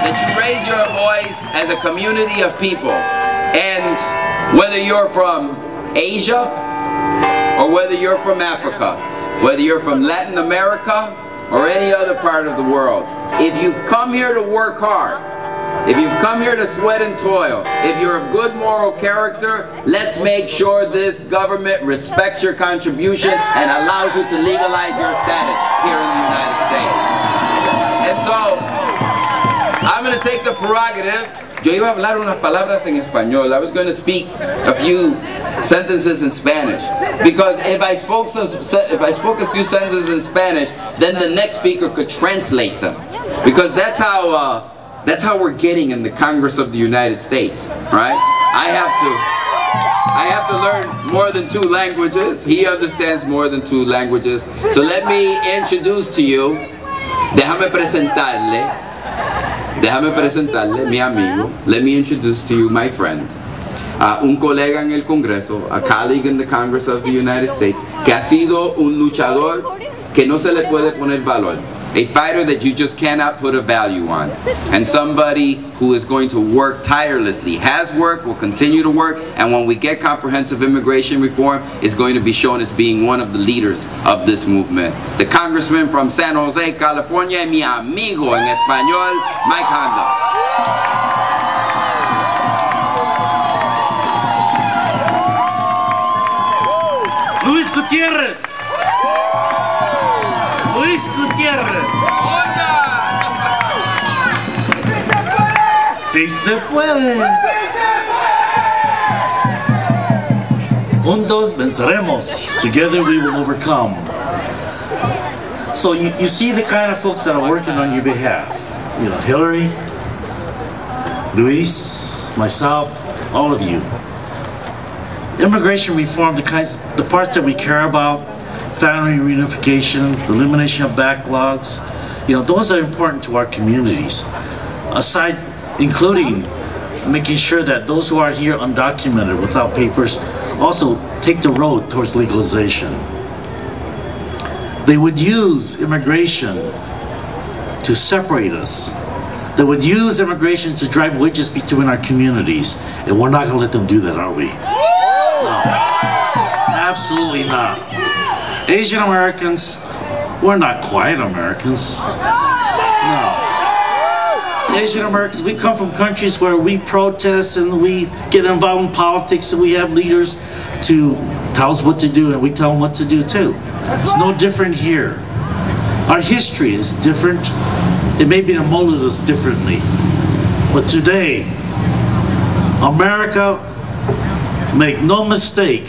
That you raise your voice as a community of people. And whether you're from Asia or whether you're from Africa, whether you're from Latin America or any other part of the world, if you've come here to work hard, if you've come here to sweat and toil, if you're of good moral character, let's make sure this government respects your contribution and allows you to legalize your status here in the United States. And so, I'm going to take the prerogative. Yo iba a hablar unas palabras en español. I was going to speak a few sentences in Spanish. Because if I spoke some, if I spoke a few sentences in Spanish, then the next speaker could translate them. Because that's how uh, that's how we're getting in the Congress of the United States, right? I have to I have to learn more than two languages. He understands more than two languages. So let me introduce to you, déjame presentarle, déjame presentarle mi amigo. Let me introduce to you my friend. Uh, un colega en el Congreso, a colleague in the Congress of the United States, que ha sido un luchador que no se le puede poner valor. A fighter that you just cannot put a value on. And somebody who is going to work tirelessly, has worked, will continue to work, and when we get comprehensive immigration reform, is going to be shown as being one of the leaders of this movement. The congressman from San Jose, California, mi amigo en español, Mike Honda. Luis Gutierrez. Luis Gutierrez. Sí se puede. Juntos venceremos. Together we will overcome. So you, you see the kind of folks that are working on your behalf. You know, Hillary, Luis, myself, all of you. Immigration reform, the kinds, the parts that we care about, family reunification, the elimination of backlogs, you know, those are important to our communities. Aside, including making sure that those who are here undocumented without papers also take the road towards legalization. They would use immigration to separate us. They would use immigration to drive wedges between our communities. And we're not going to let them do that, are we? No. Absolutely not. Asian Americans, we're not quiet Americans. No. Asian Americans, we come from countries where we protest and we get involved in politics and we have leaders to tell us what to do and we tell them what to do too. It's no different here. Our history is different. It may be molded us differently. But today, America, make no mistake,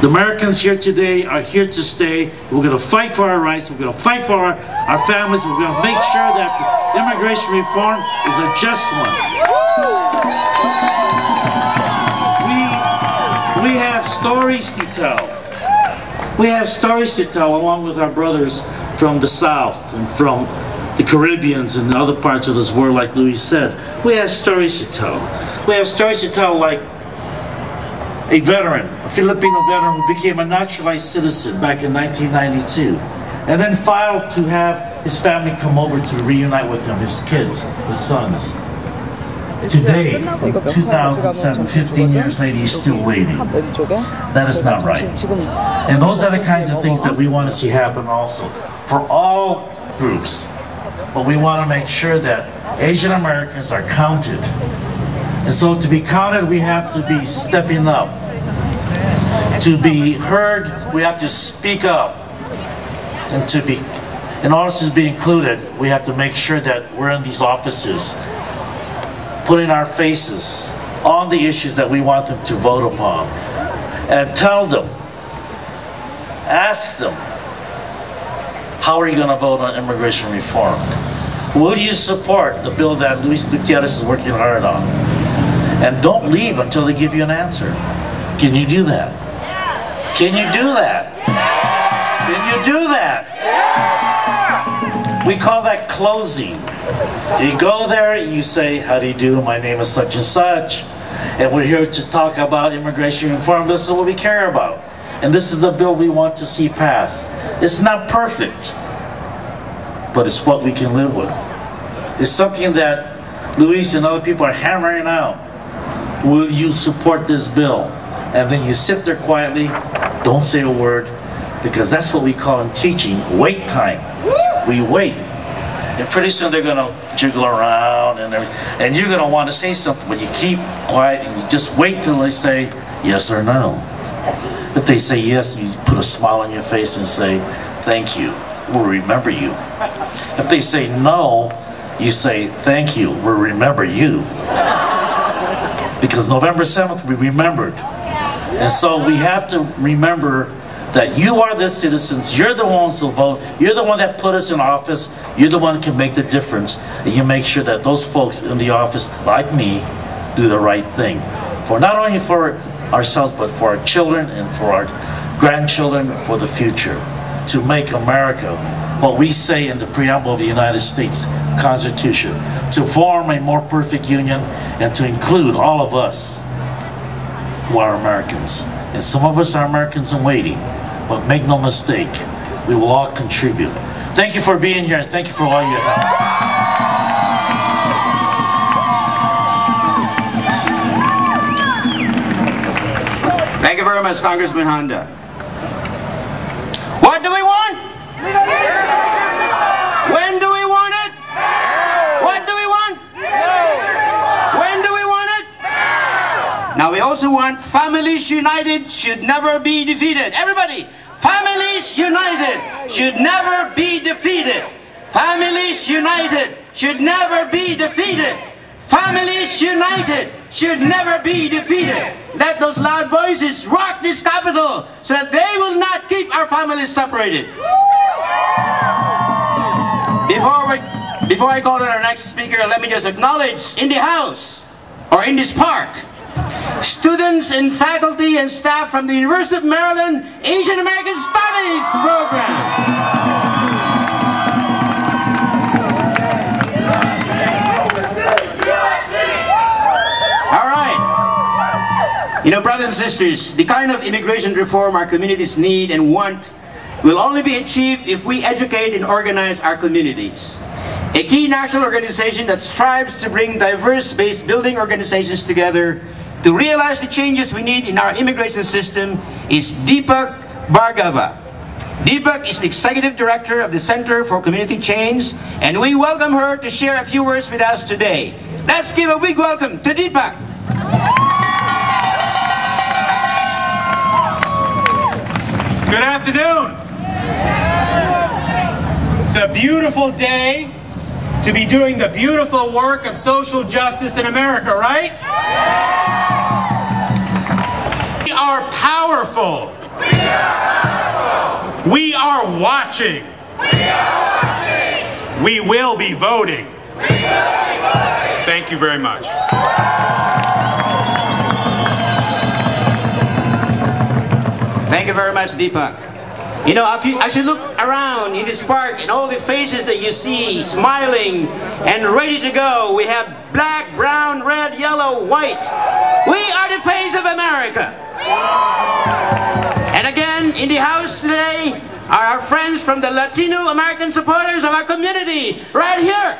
the Americans here today are here to stay. We're going to fight for our rights. We're going to fight for our, our families. We're going to make sure that immigration reform is a just one. We, we have stories to tell. We have stories to tell along with our brothers from the South and from the Caribbeans and other parts of this world, like Louis said. We have stories to tell. We have stories to tell like a veteran, Filipino veteran who became a naturalized citizen back in 1992, and then filed to have his family come over to reunite with him, his kids, his sons. Today, in 2007, 15 years later, he's still waiting. That is not right. And those are the kinds of things that we want to see happen also for all groups. But we want to make sure that Asian Americans are counted. And so to be counted, we have to be stepping up. To be heard, we have to speak up. And to be, in order to be included, we have to make sure that we're in these offices putting our faces on the issues that we want them to vote upon and tell them, ask them, how are you going to vote on immigration reform? Will you support the bill that Luis Gutierrez is working hard on? And don't leave until they give you an answer. Can you do that? Can you do that? Can you do that? We call that closing. You go there, and you say, how do you do, my name is such and such, and we're here to talk about immigration reform, this is what we care about. And this is the bill we want to see passed. It's not perfect, but it's what we can live with. It's something that Luis and other people are hammering out. Will you support this bill? And then you sit there quietly, don't say a word, because that's what we call in teaching wait time. We wait and pretty soon they're gonna jiggle around and everything. And you're gonna want to say something, but you keep quiet and you just wait till they say yes or no. If they say yes, you put a smile on your face and say, thank you, we'll remember you. If they say no, you say, thank you, we'll remember you. Because November 7th, we remembered. And so we have to remember that you are the citizens, you're the ones who vote, you're the one that put us in office, you're the one who can make the difference, and you make sure that those folks in the office, like me, do the right thing. For not only for ourselves, but for our children and for our grandchildren for the future. To make America what we say in the preamble of the United States Constitution, to form a more perfect union and to include all of us who are Americans. And some of us are Americans in waiting, but make no mistake, we will all contribute. Thank you for being here, and thank you for all your help. Thank you very much, Congressman Honda. What do we want? When do we want it? What do we want? When do we want it? Now we also want families united should never be defeated. Everybody, families united should never be defeated. Families united should never be defeated. Families united should never be defeated. Let those loud voices rock this capital so that they will not keep our families separated. Before, we, before I go to our next speaker, let me just acknowledge in the house or in this park students and faculty and staff from the University of Maryland Asian American Studies program. All right. You know, brothers and sisters, the kind of immigration reform our communities need and want will only be achieved if we educate and organize our communities. A key national organization that strives to bring diverse-based building organizations together to realize the changes we need in our immigration system is Deepak Bhargava. Deepak is the Executive Director of the Center for Community Change, and we welcome her to share a few words with us today. Let's give a big welcome to Deepak. Good afternoon. It's a beautiful day to be doing the beautiful work of social justice in America, right? We are powerful. We are watching. We will be voting. Thank you very much. Thank you very much, Deepak. You know, if you, as you look around in this park and all the faces that you see smiling and ready to go, we have black, brown, red, yellow, white. We are the face of America. And again, in the house today, are our friends from the Latino American supporters of our community, right here.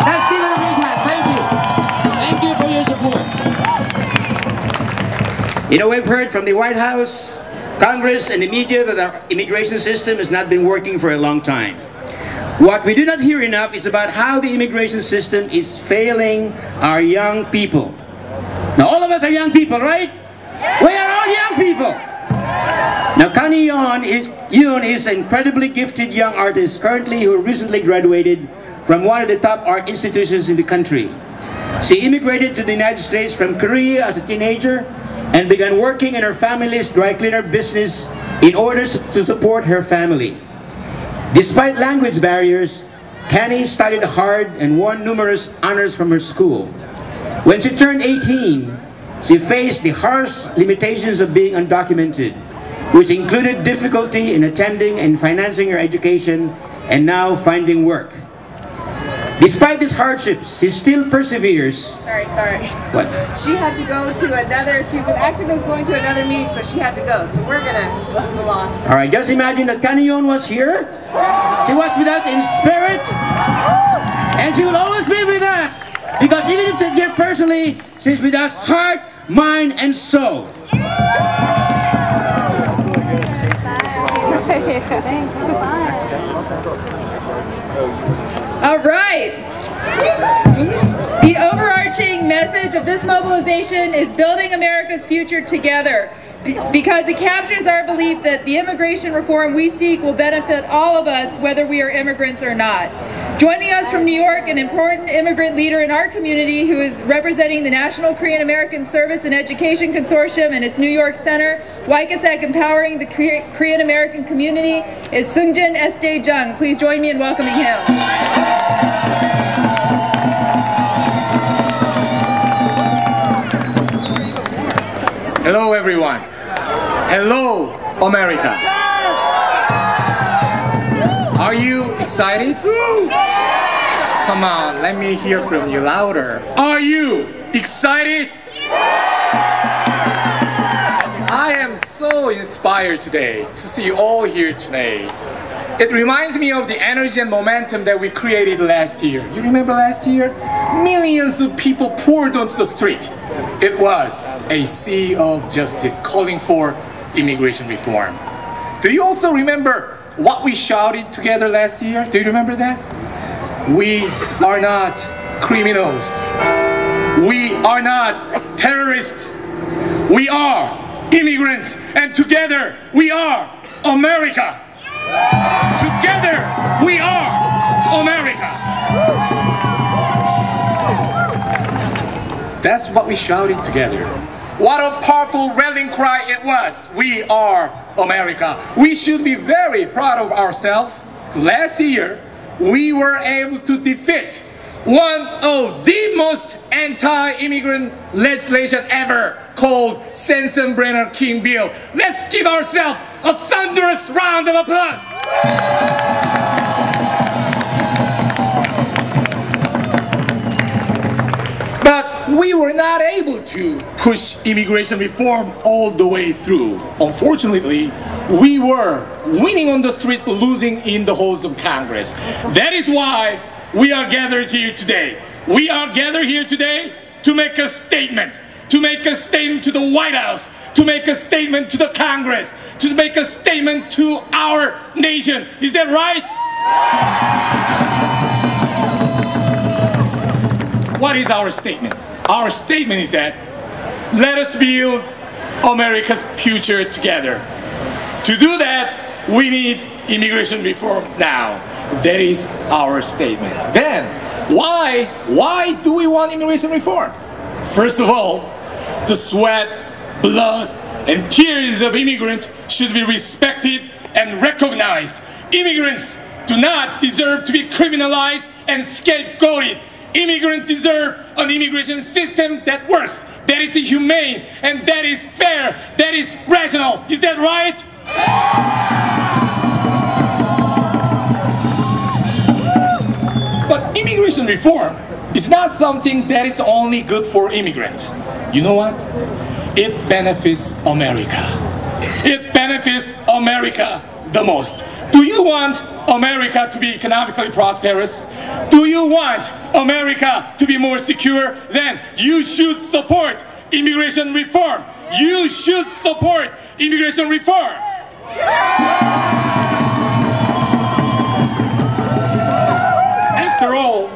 Let's give it a big hand. Thank you. Thank you for your support. You know, we've heard from the White House, Congress, and the media that our immigration system has not been working for a long time. What we do not hear enough is about how the immigration system is failing our young people. Now, all of us are young people, right? We are all young people. Now, Connie Yoon is, Yoon is an incredibly gifted young artist currently who recently graduated from one of the top art institutions in the country. She immigrated to the United States from Korea as a teenager and began working in her family's dry cleaner business in order to support her family. Despite language barriers, Connie studied hard and won numerous honors from her school. When she turned 18, she faced the harsh limitations of being undocumented, which included difficulty in attending and financing her education and now finding work. Despite these hardships, she still perseveres. Sorry, sorry. What? She had to go to another, she's an activist going to another meeting, so she had to go. So we're gonna move along. All right, just imagine that Connie Yoon was here. She was with us in spirit. And she will always be with us. Because even if she's here personally, she's with us heart, mind, and soul. All right. The overarching message of this mobilization is building America's future together because it captures our belief that the immigration reform we seek will benefit all of us whether we are immigrants or not. Joining us from New York, an important immigrant leader in our community who is representing the National Korean American Service and Education Consortium and its New York Center, YKASEC Empowering the Korean American Community, is Sungjin S.J. Jung. Please join me in welcoming him. Hello, everyone. Hello, America. Are you excited? Come on, let me hear from you louder. Are you excited? I am so inspired today to see you all here today. It reminds me of the energy and momentum that we created last year. You remember last year? Millions of people poured onto the street. It was a sea of justice calling for immigration reform. Do you also remember what we shouted together last year? Do you remember that? We are not criminals. We are not terrorists. We are immigrants, and together we are America. Together we are America. That's what we shouted together. What a powerful rallying cry it was. We are America. We should be very proud of ourselves. Last year, we were able to defeat one of the most anti-immigrant legislation ever called Sensenbrenner King Bill. Let's give ourselves a thunderous round of applause. We were not able to push immigration reform all the way through. Unfortunately, we were winning on the street losing in the halls of Congress. That is why we are gathered here today. We are gathered here today to make a statement, to make a statement to the White House, to make a statement to the Congress, to make a statement to our nation. Is that right? What is our statement? Our statement is that let us build America's future together. To do that, we need immigration reform now. That is our statement. Then, why, why do we want immigration reform? First of all, the sweat, blood, and tears of immigrants should be respected and recognized. Immigrants do not deserve to be criminalized and scapegoated. Immigrants deserve an immigration system that works, that is humane, and that is fair, that is rational. Is that right? But immigration reform is not something that is only good for immigrants. You know what? It benefits America. It benefits America. The most? Do you want America to be economically prosperous? Do you want America to be more secure? Then you should support immigration reform. You should support immigration reform. After all,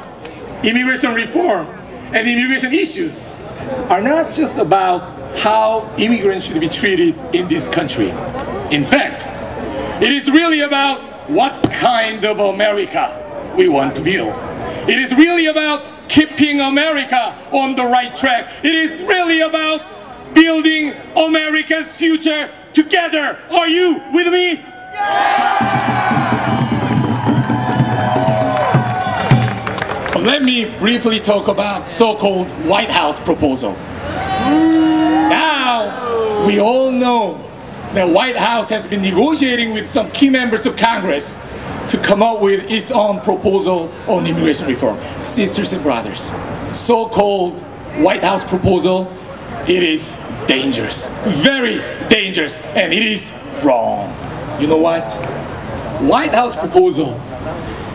immigration reform and immigration issues are not just about how immigrants should be treated in this country. In fact, it is really about what kind of America we want to build. It is really about keeping America on the right track. It is really about building America's future together. Are you with me? Let me briefly talk about so-called White House proposal. Now, we all know the White House has been negotiating with some key members of Congress to come up with its own proposal on immigration reform. Sisters and brothers, so-called White House proposal, it is dangerous, very dangerous, and it is wrong. You know what? White House proposal,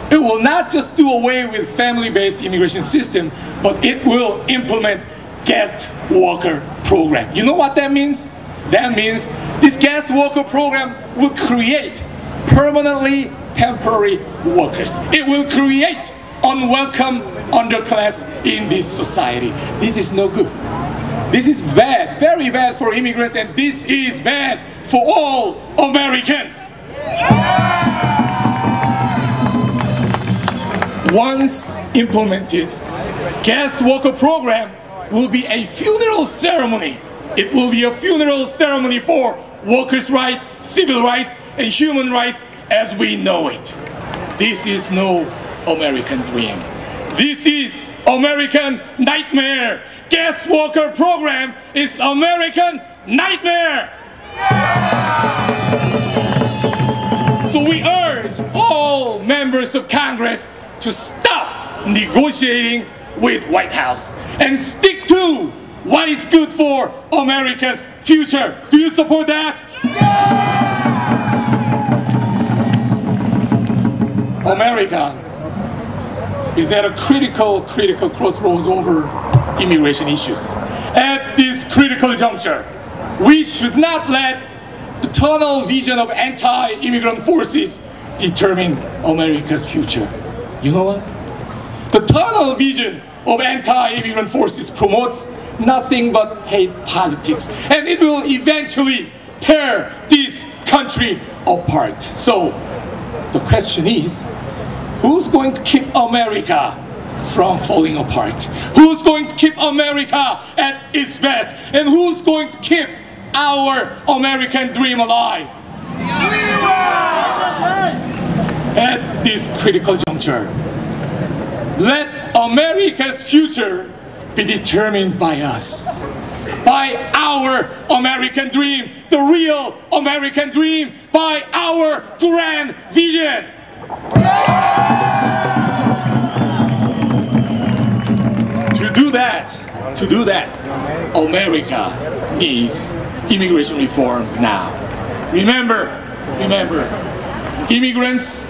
it will not just do away with family-based immigration system, but it will implement guest worker program. You know what that means? That means this guest worker program will create permanently temporary workers. It will create unwelcome underclass in this society. This is no good. This is bad, very bad for immigrants, and this is bad for all Americans. Once implemented, guest worker program will be a funeral ceremony. It will be a funeral ceremony for workers' rights, civil rights, and human rights as we know it. This is no American dream. This is American nightmare. Guest worker program is American nightmare. So we urge all members of Congress to stop negotiating with White House and stick to what is good for America's future. Do you support that? Yeah! America is at a critical, critical crossroads over immigration issues. At this critical juncture, we should not let the tunnel vision of anti-immigrant forces determine America's future. You know what? The tunnel vision of anti-immigrant forces promotes nothing but hate politics, and it will eventually tear this country apart. So, the question is, who's going to keep America from falling apart? Who's going to keep America at its best? And who's going to keep our American dream alive? At this critical juncture, let America's future be determined by us. By our American dream, the real American dream, by our grand vision. To do that, to do that, America needs immigration reform now. Remember, remember, immigrants,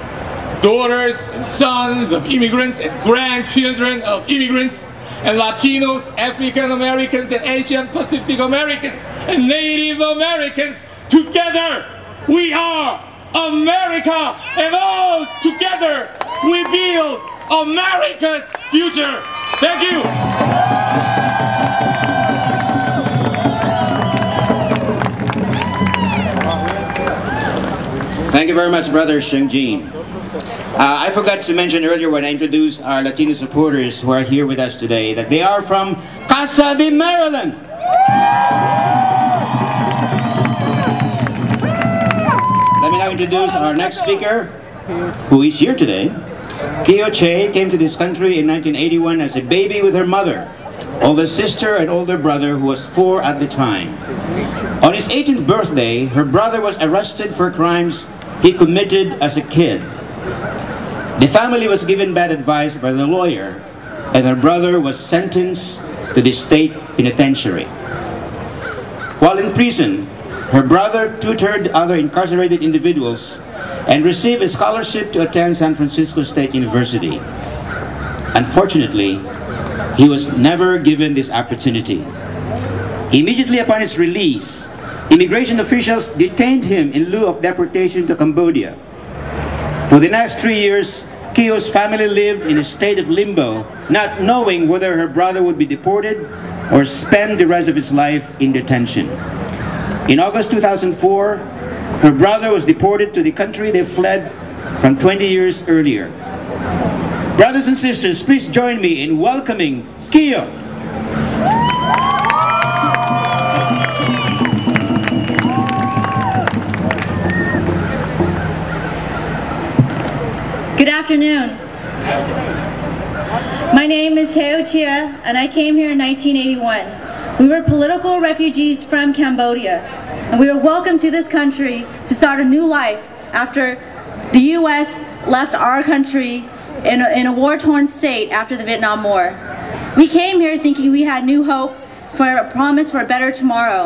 daughters and sons of immigrants and grandchildren of immigrants and Latinos, African Americans and Asian Pacific Americans and Native Americans together we are America and all together we build America's future. Thank you. Thank you very much, Brother Sungjin. Uh, I forgot to mention earlier when I introduced our Latino supporters who are here with us today that they are from Casa de Maryland. Let me now introduce our next speaker, who is here today. Keo Chea came to this country in 1981 as a baby with her mother, older sister and older brother who was four at the time. On his 18th birthday, her brother was arrested for crimes he committed as a kid. The family was given bad advice by the lawyer, and her brother was sentenced to the state penitentiary. While in prison, her brother tutored other incarcerated individuals and received a scholarship to attend San Francisco State University. Unfortunately, he was never given this opportunity. Immediately upon his release, immigration officials detained him in lieu of deportation to Cambodia. For the next three years, Keo's family lived in a state of limbo, not knowing whether her brother would be deported or spend the rest of his life in detention. In August 2004, her brother was deported to the country they fled from 20 years earlier. Brothers and sisters, please join me in welcoming Keo. Good afternoon. My name is Keo Chea, and I came here in 1981. We were political refugees from Cambodia, and we were welcomed to this country to start a new life after the U.S. left our country in a, in a war-torn state after the Vietnam War. We came here thinking we had new hope for a promise for a better tomorrow.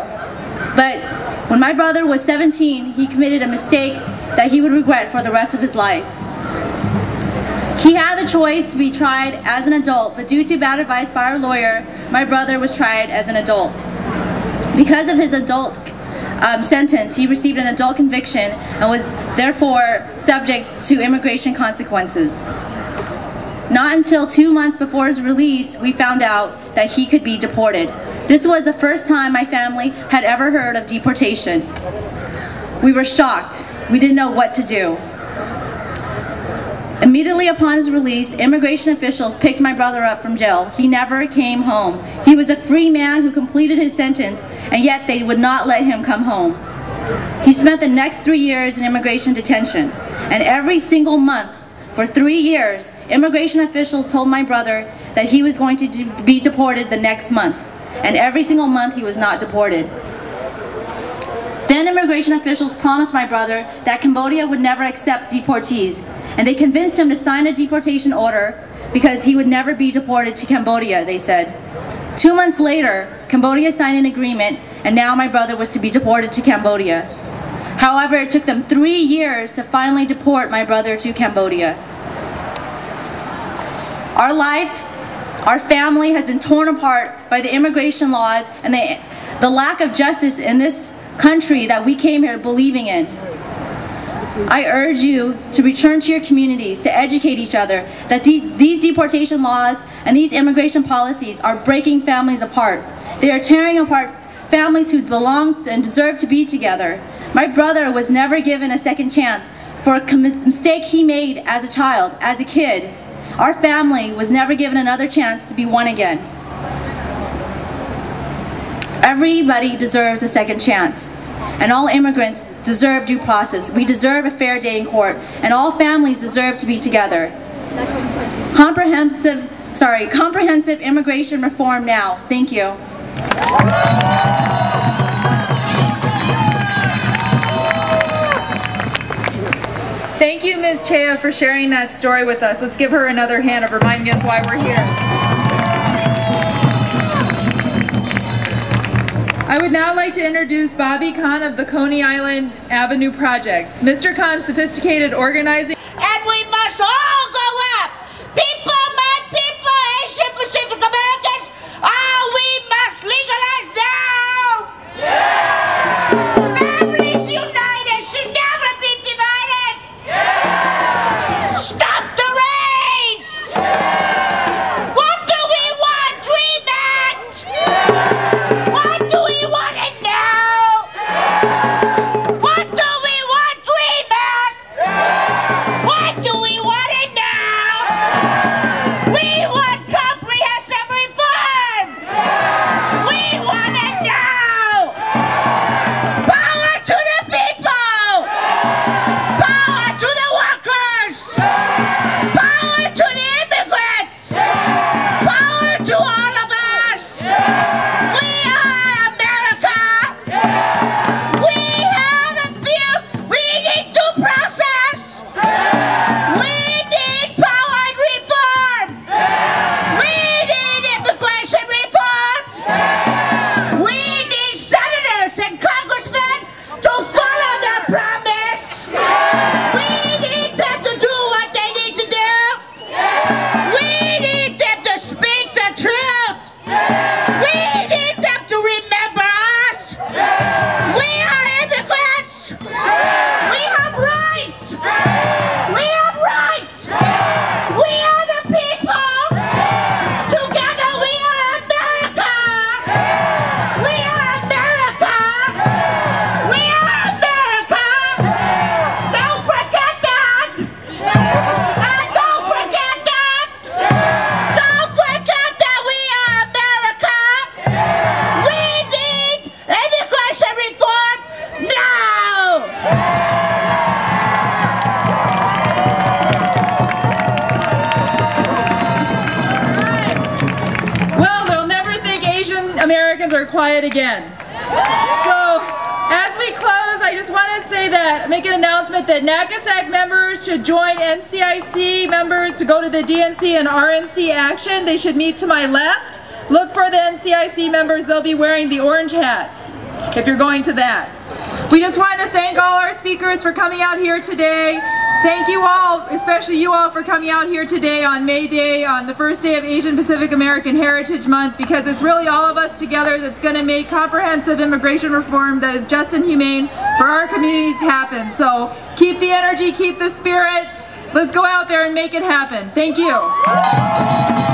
But when my brother was 17, he committed a mistake that he would regret for the rest of his life. He had the choice to be tried as an adult, but due to bad advice by our lawyer, my brother was tried as an adult. Because of his adult um, sentence, he received an adult conviction and was therefore subject to immigration consequences. Not until two months before his release, we found out that he could be deported. This was the first time my family had ever heard of deportation. We were shocked. We didn't know what to do. Immediately upon his release, immigration officials picked my brother up from jail. He never came home. He was a free man who completed his sentence, and yet they would not let him come home. He spent the next three years in immigration detention, and every single month for three years, immigration officials told my brother that he was going to be deported the next month, and every single month he was not deported. Then immigration officials promised my brother that Cambodia would never accept deportees, and they convinced him to sign a deportation order because he would never be deported to Cambodia, they said. Two months later, Cambodia signed an agreement, and now my brother was to be deported to Cambodia. However, it took them three years to finally deport my brother to Cambodia. Our life, our family has been torn apart by the immigration laws and the, the lack of justice in this country that we came here believing in. I urge you to return to your communities, to educate each other, that de these deportation laws and these immigration policies are breaking families apart. They are tearing apart families who belong and deserve to be together. My brother was never given a second chance for a mistake he made as a child, as a kid. Our family was never given another chance to be one again. Everybody deserves a second chance, and all immigrants deserve due process. We deserve a fair day in court, and all families deserve to be together. Comprehensive, sorry, comprehensive immigration reform now. Thank you. Thank you, Ms. Chea, for sharing that story with us. Let's give her another hand of reminding us why we're here. I would now like to introduce Bobby Khan of the Coney Island Avenue Project. Mr. Khan's sophisticated organizing And we must all They should meet to my left. Look for the NCIC members, they'll be wearing the orange hats if you're going to that. We just want to thank all our speakers for coming out here today. Thank you all, especially you all, for coming out here today on May Day, on the first day of Asian Pacific American Heritage Month, because it's really all of us together that's going to make comprehensive immigration reform that is just and humane for our communities happen. So keep the energy, keep the spirit. Let's go out there and make it happen. Thank you.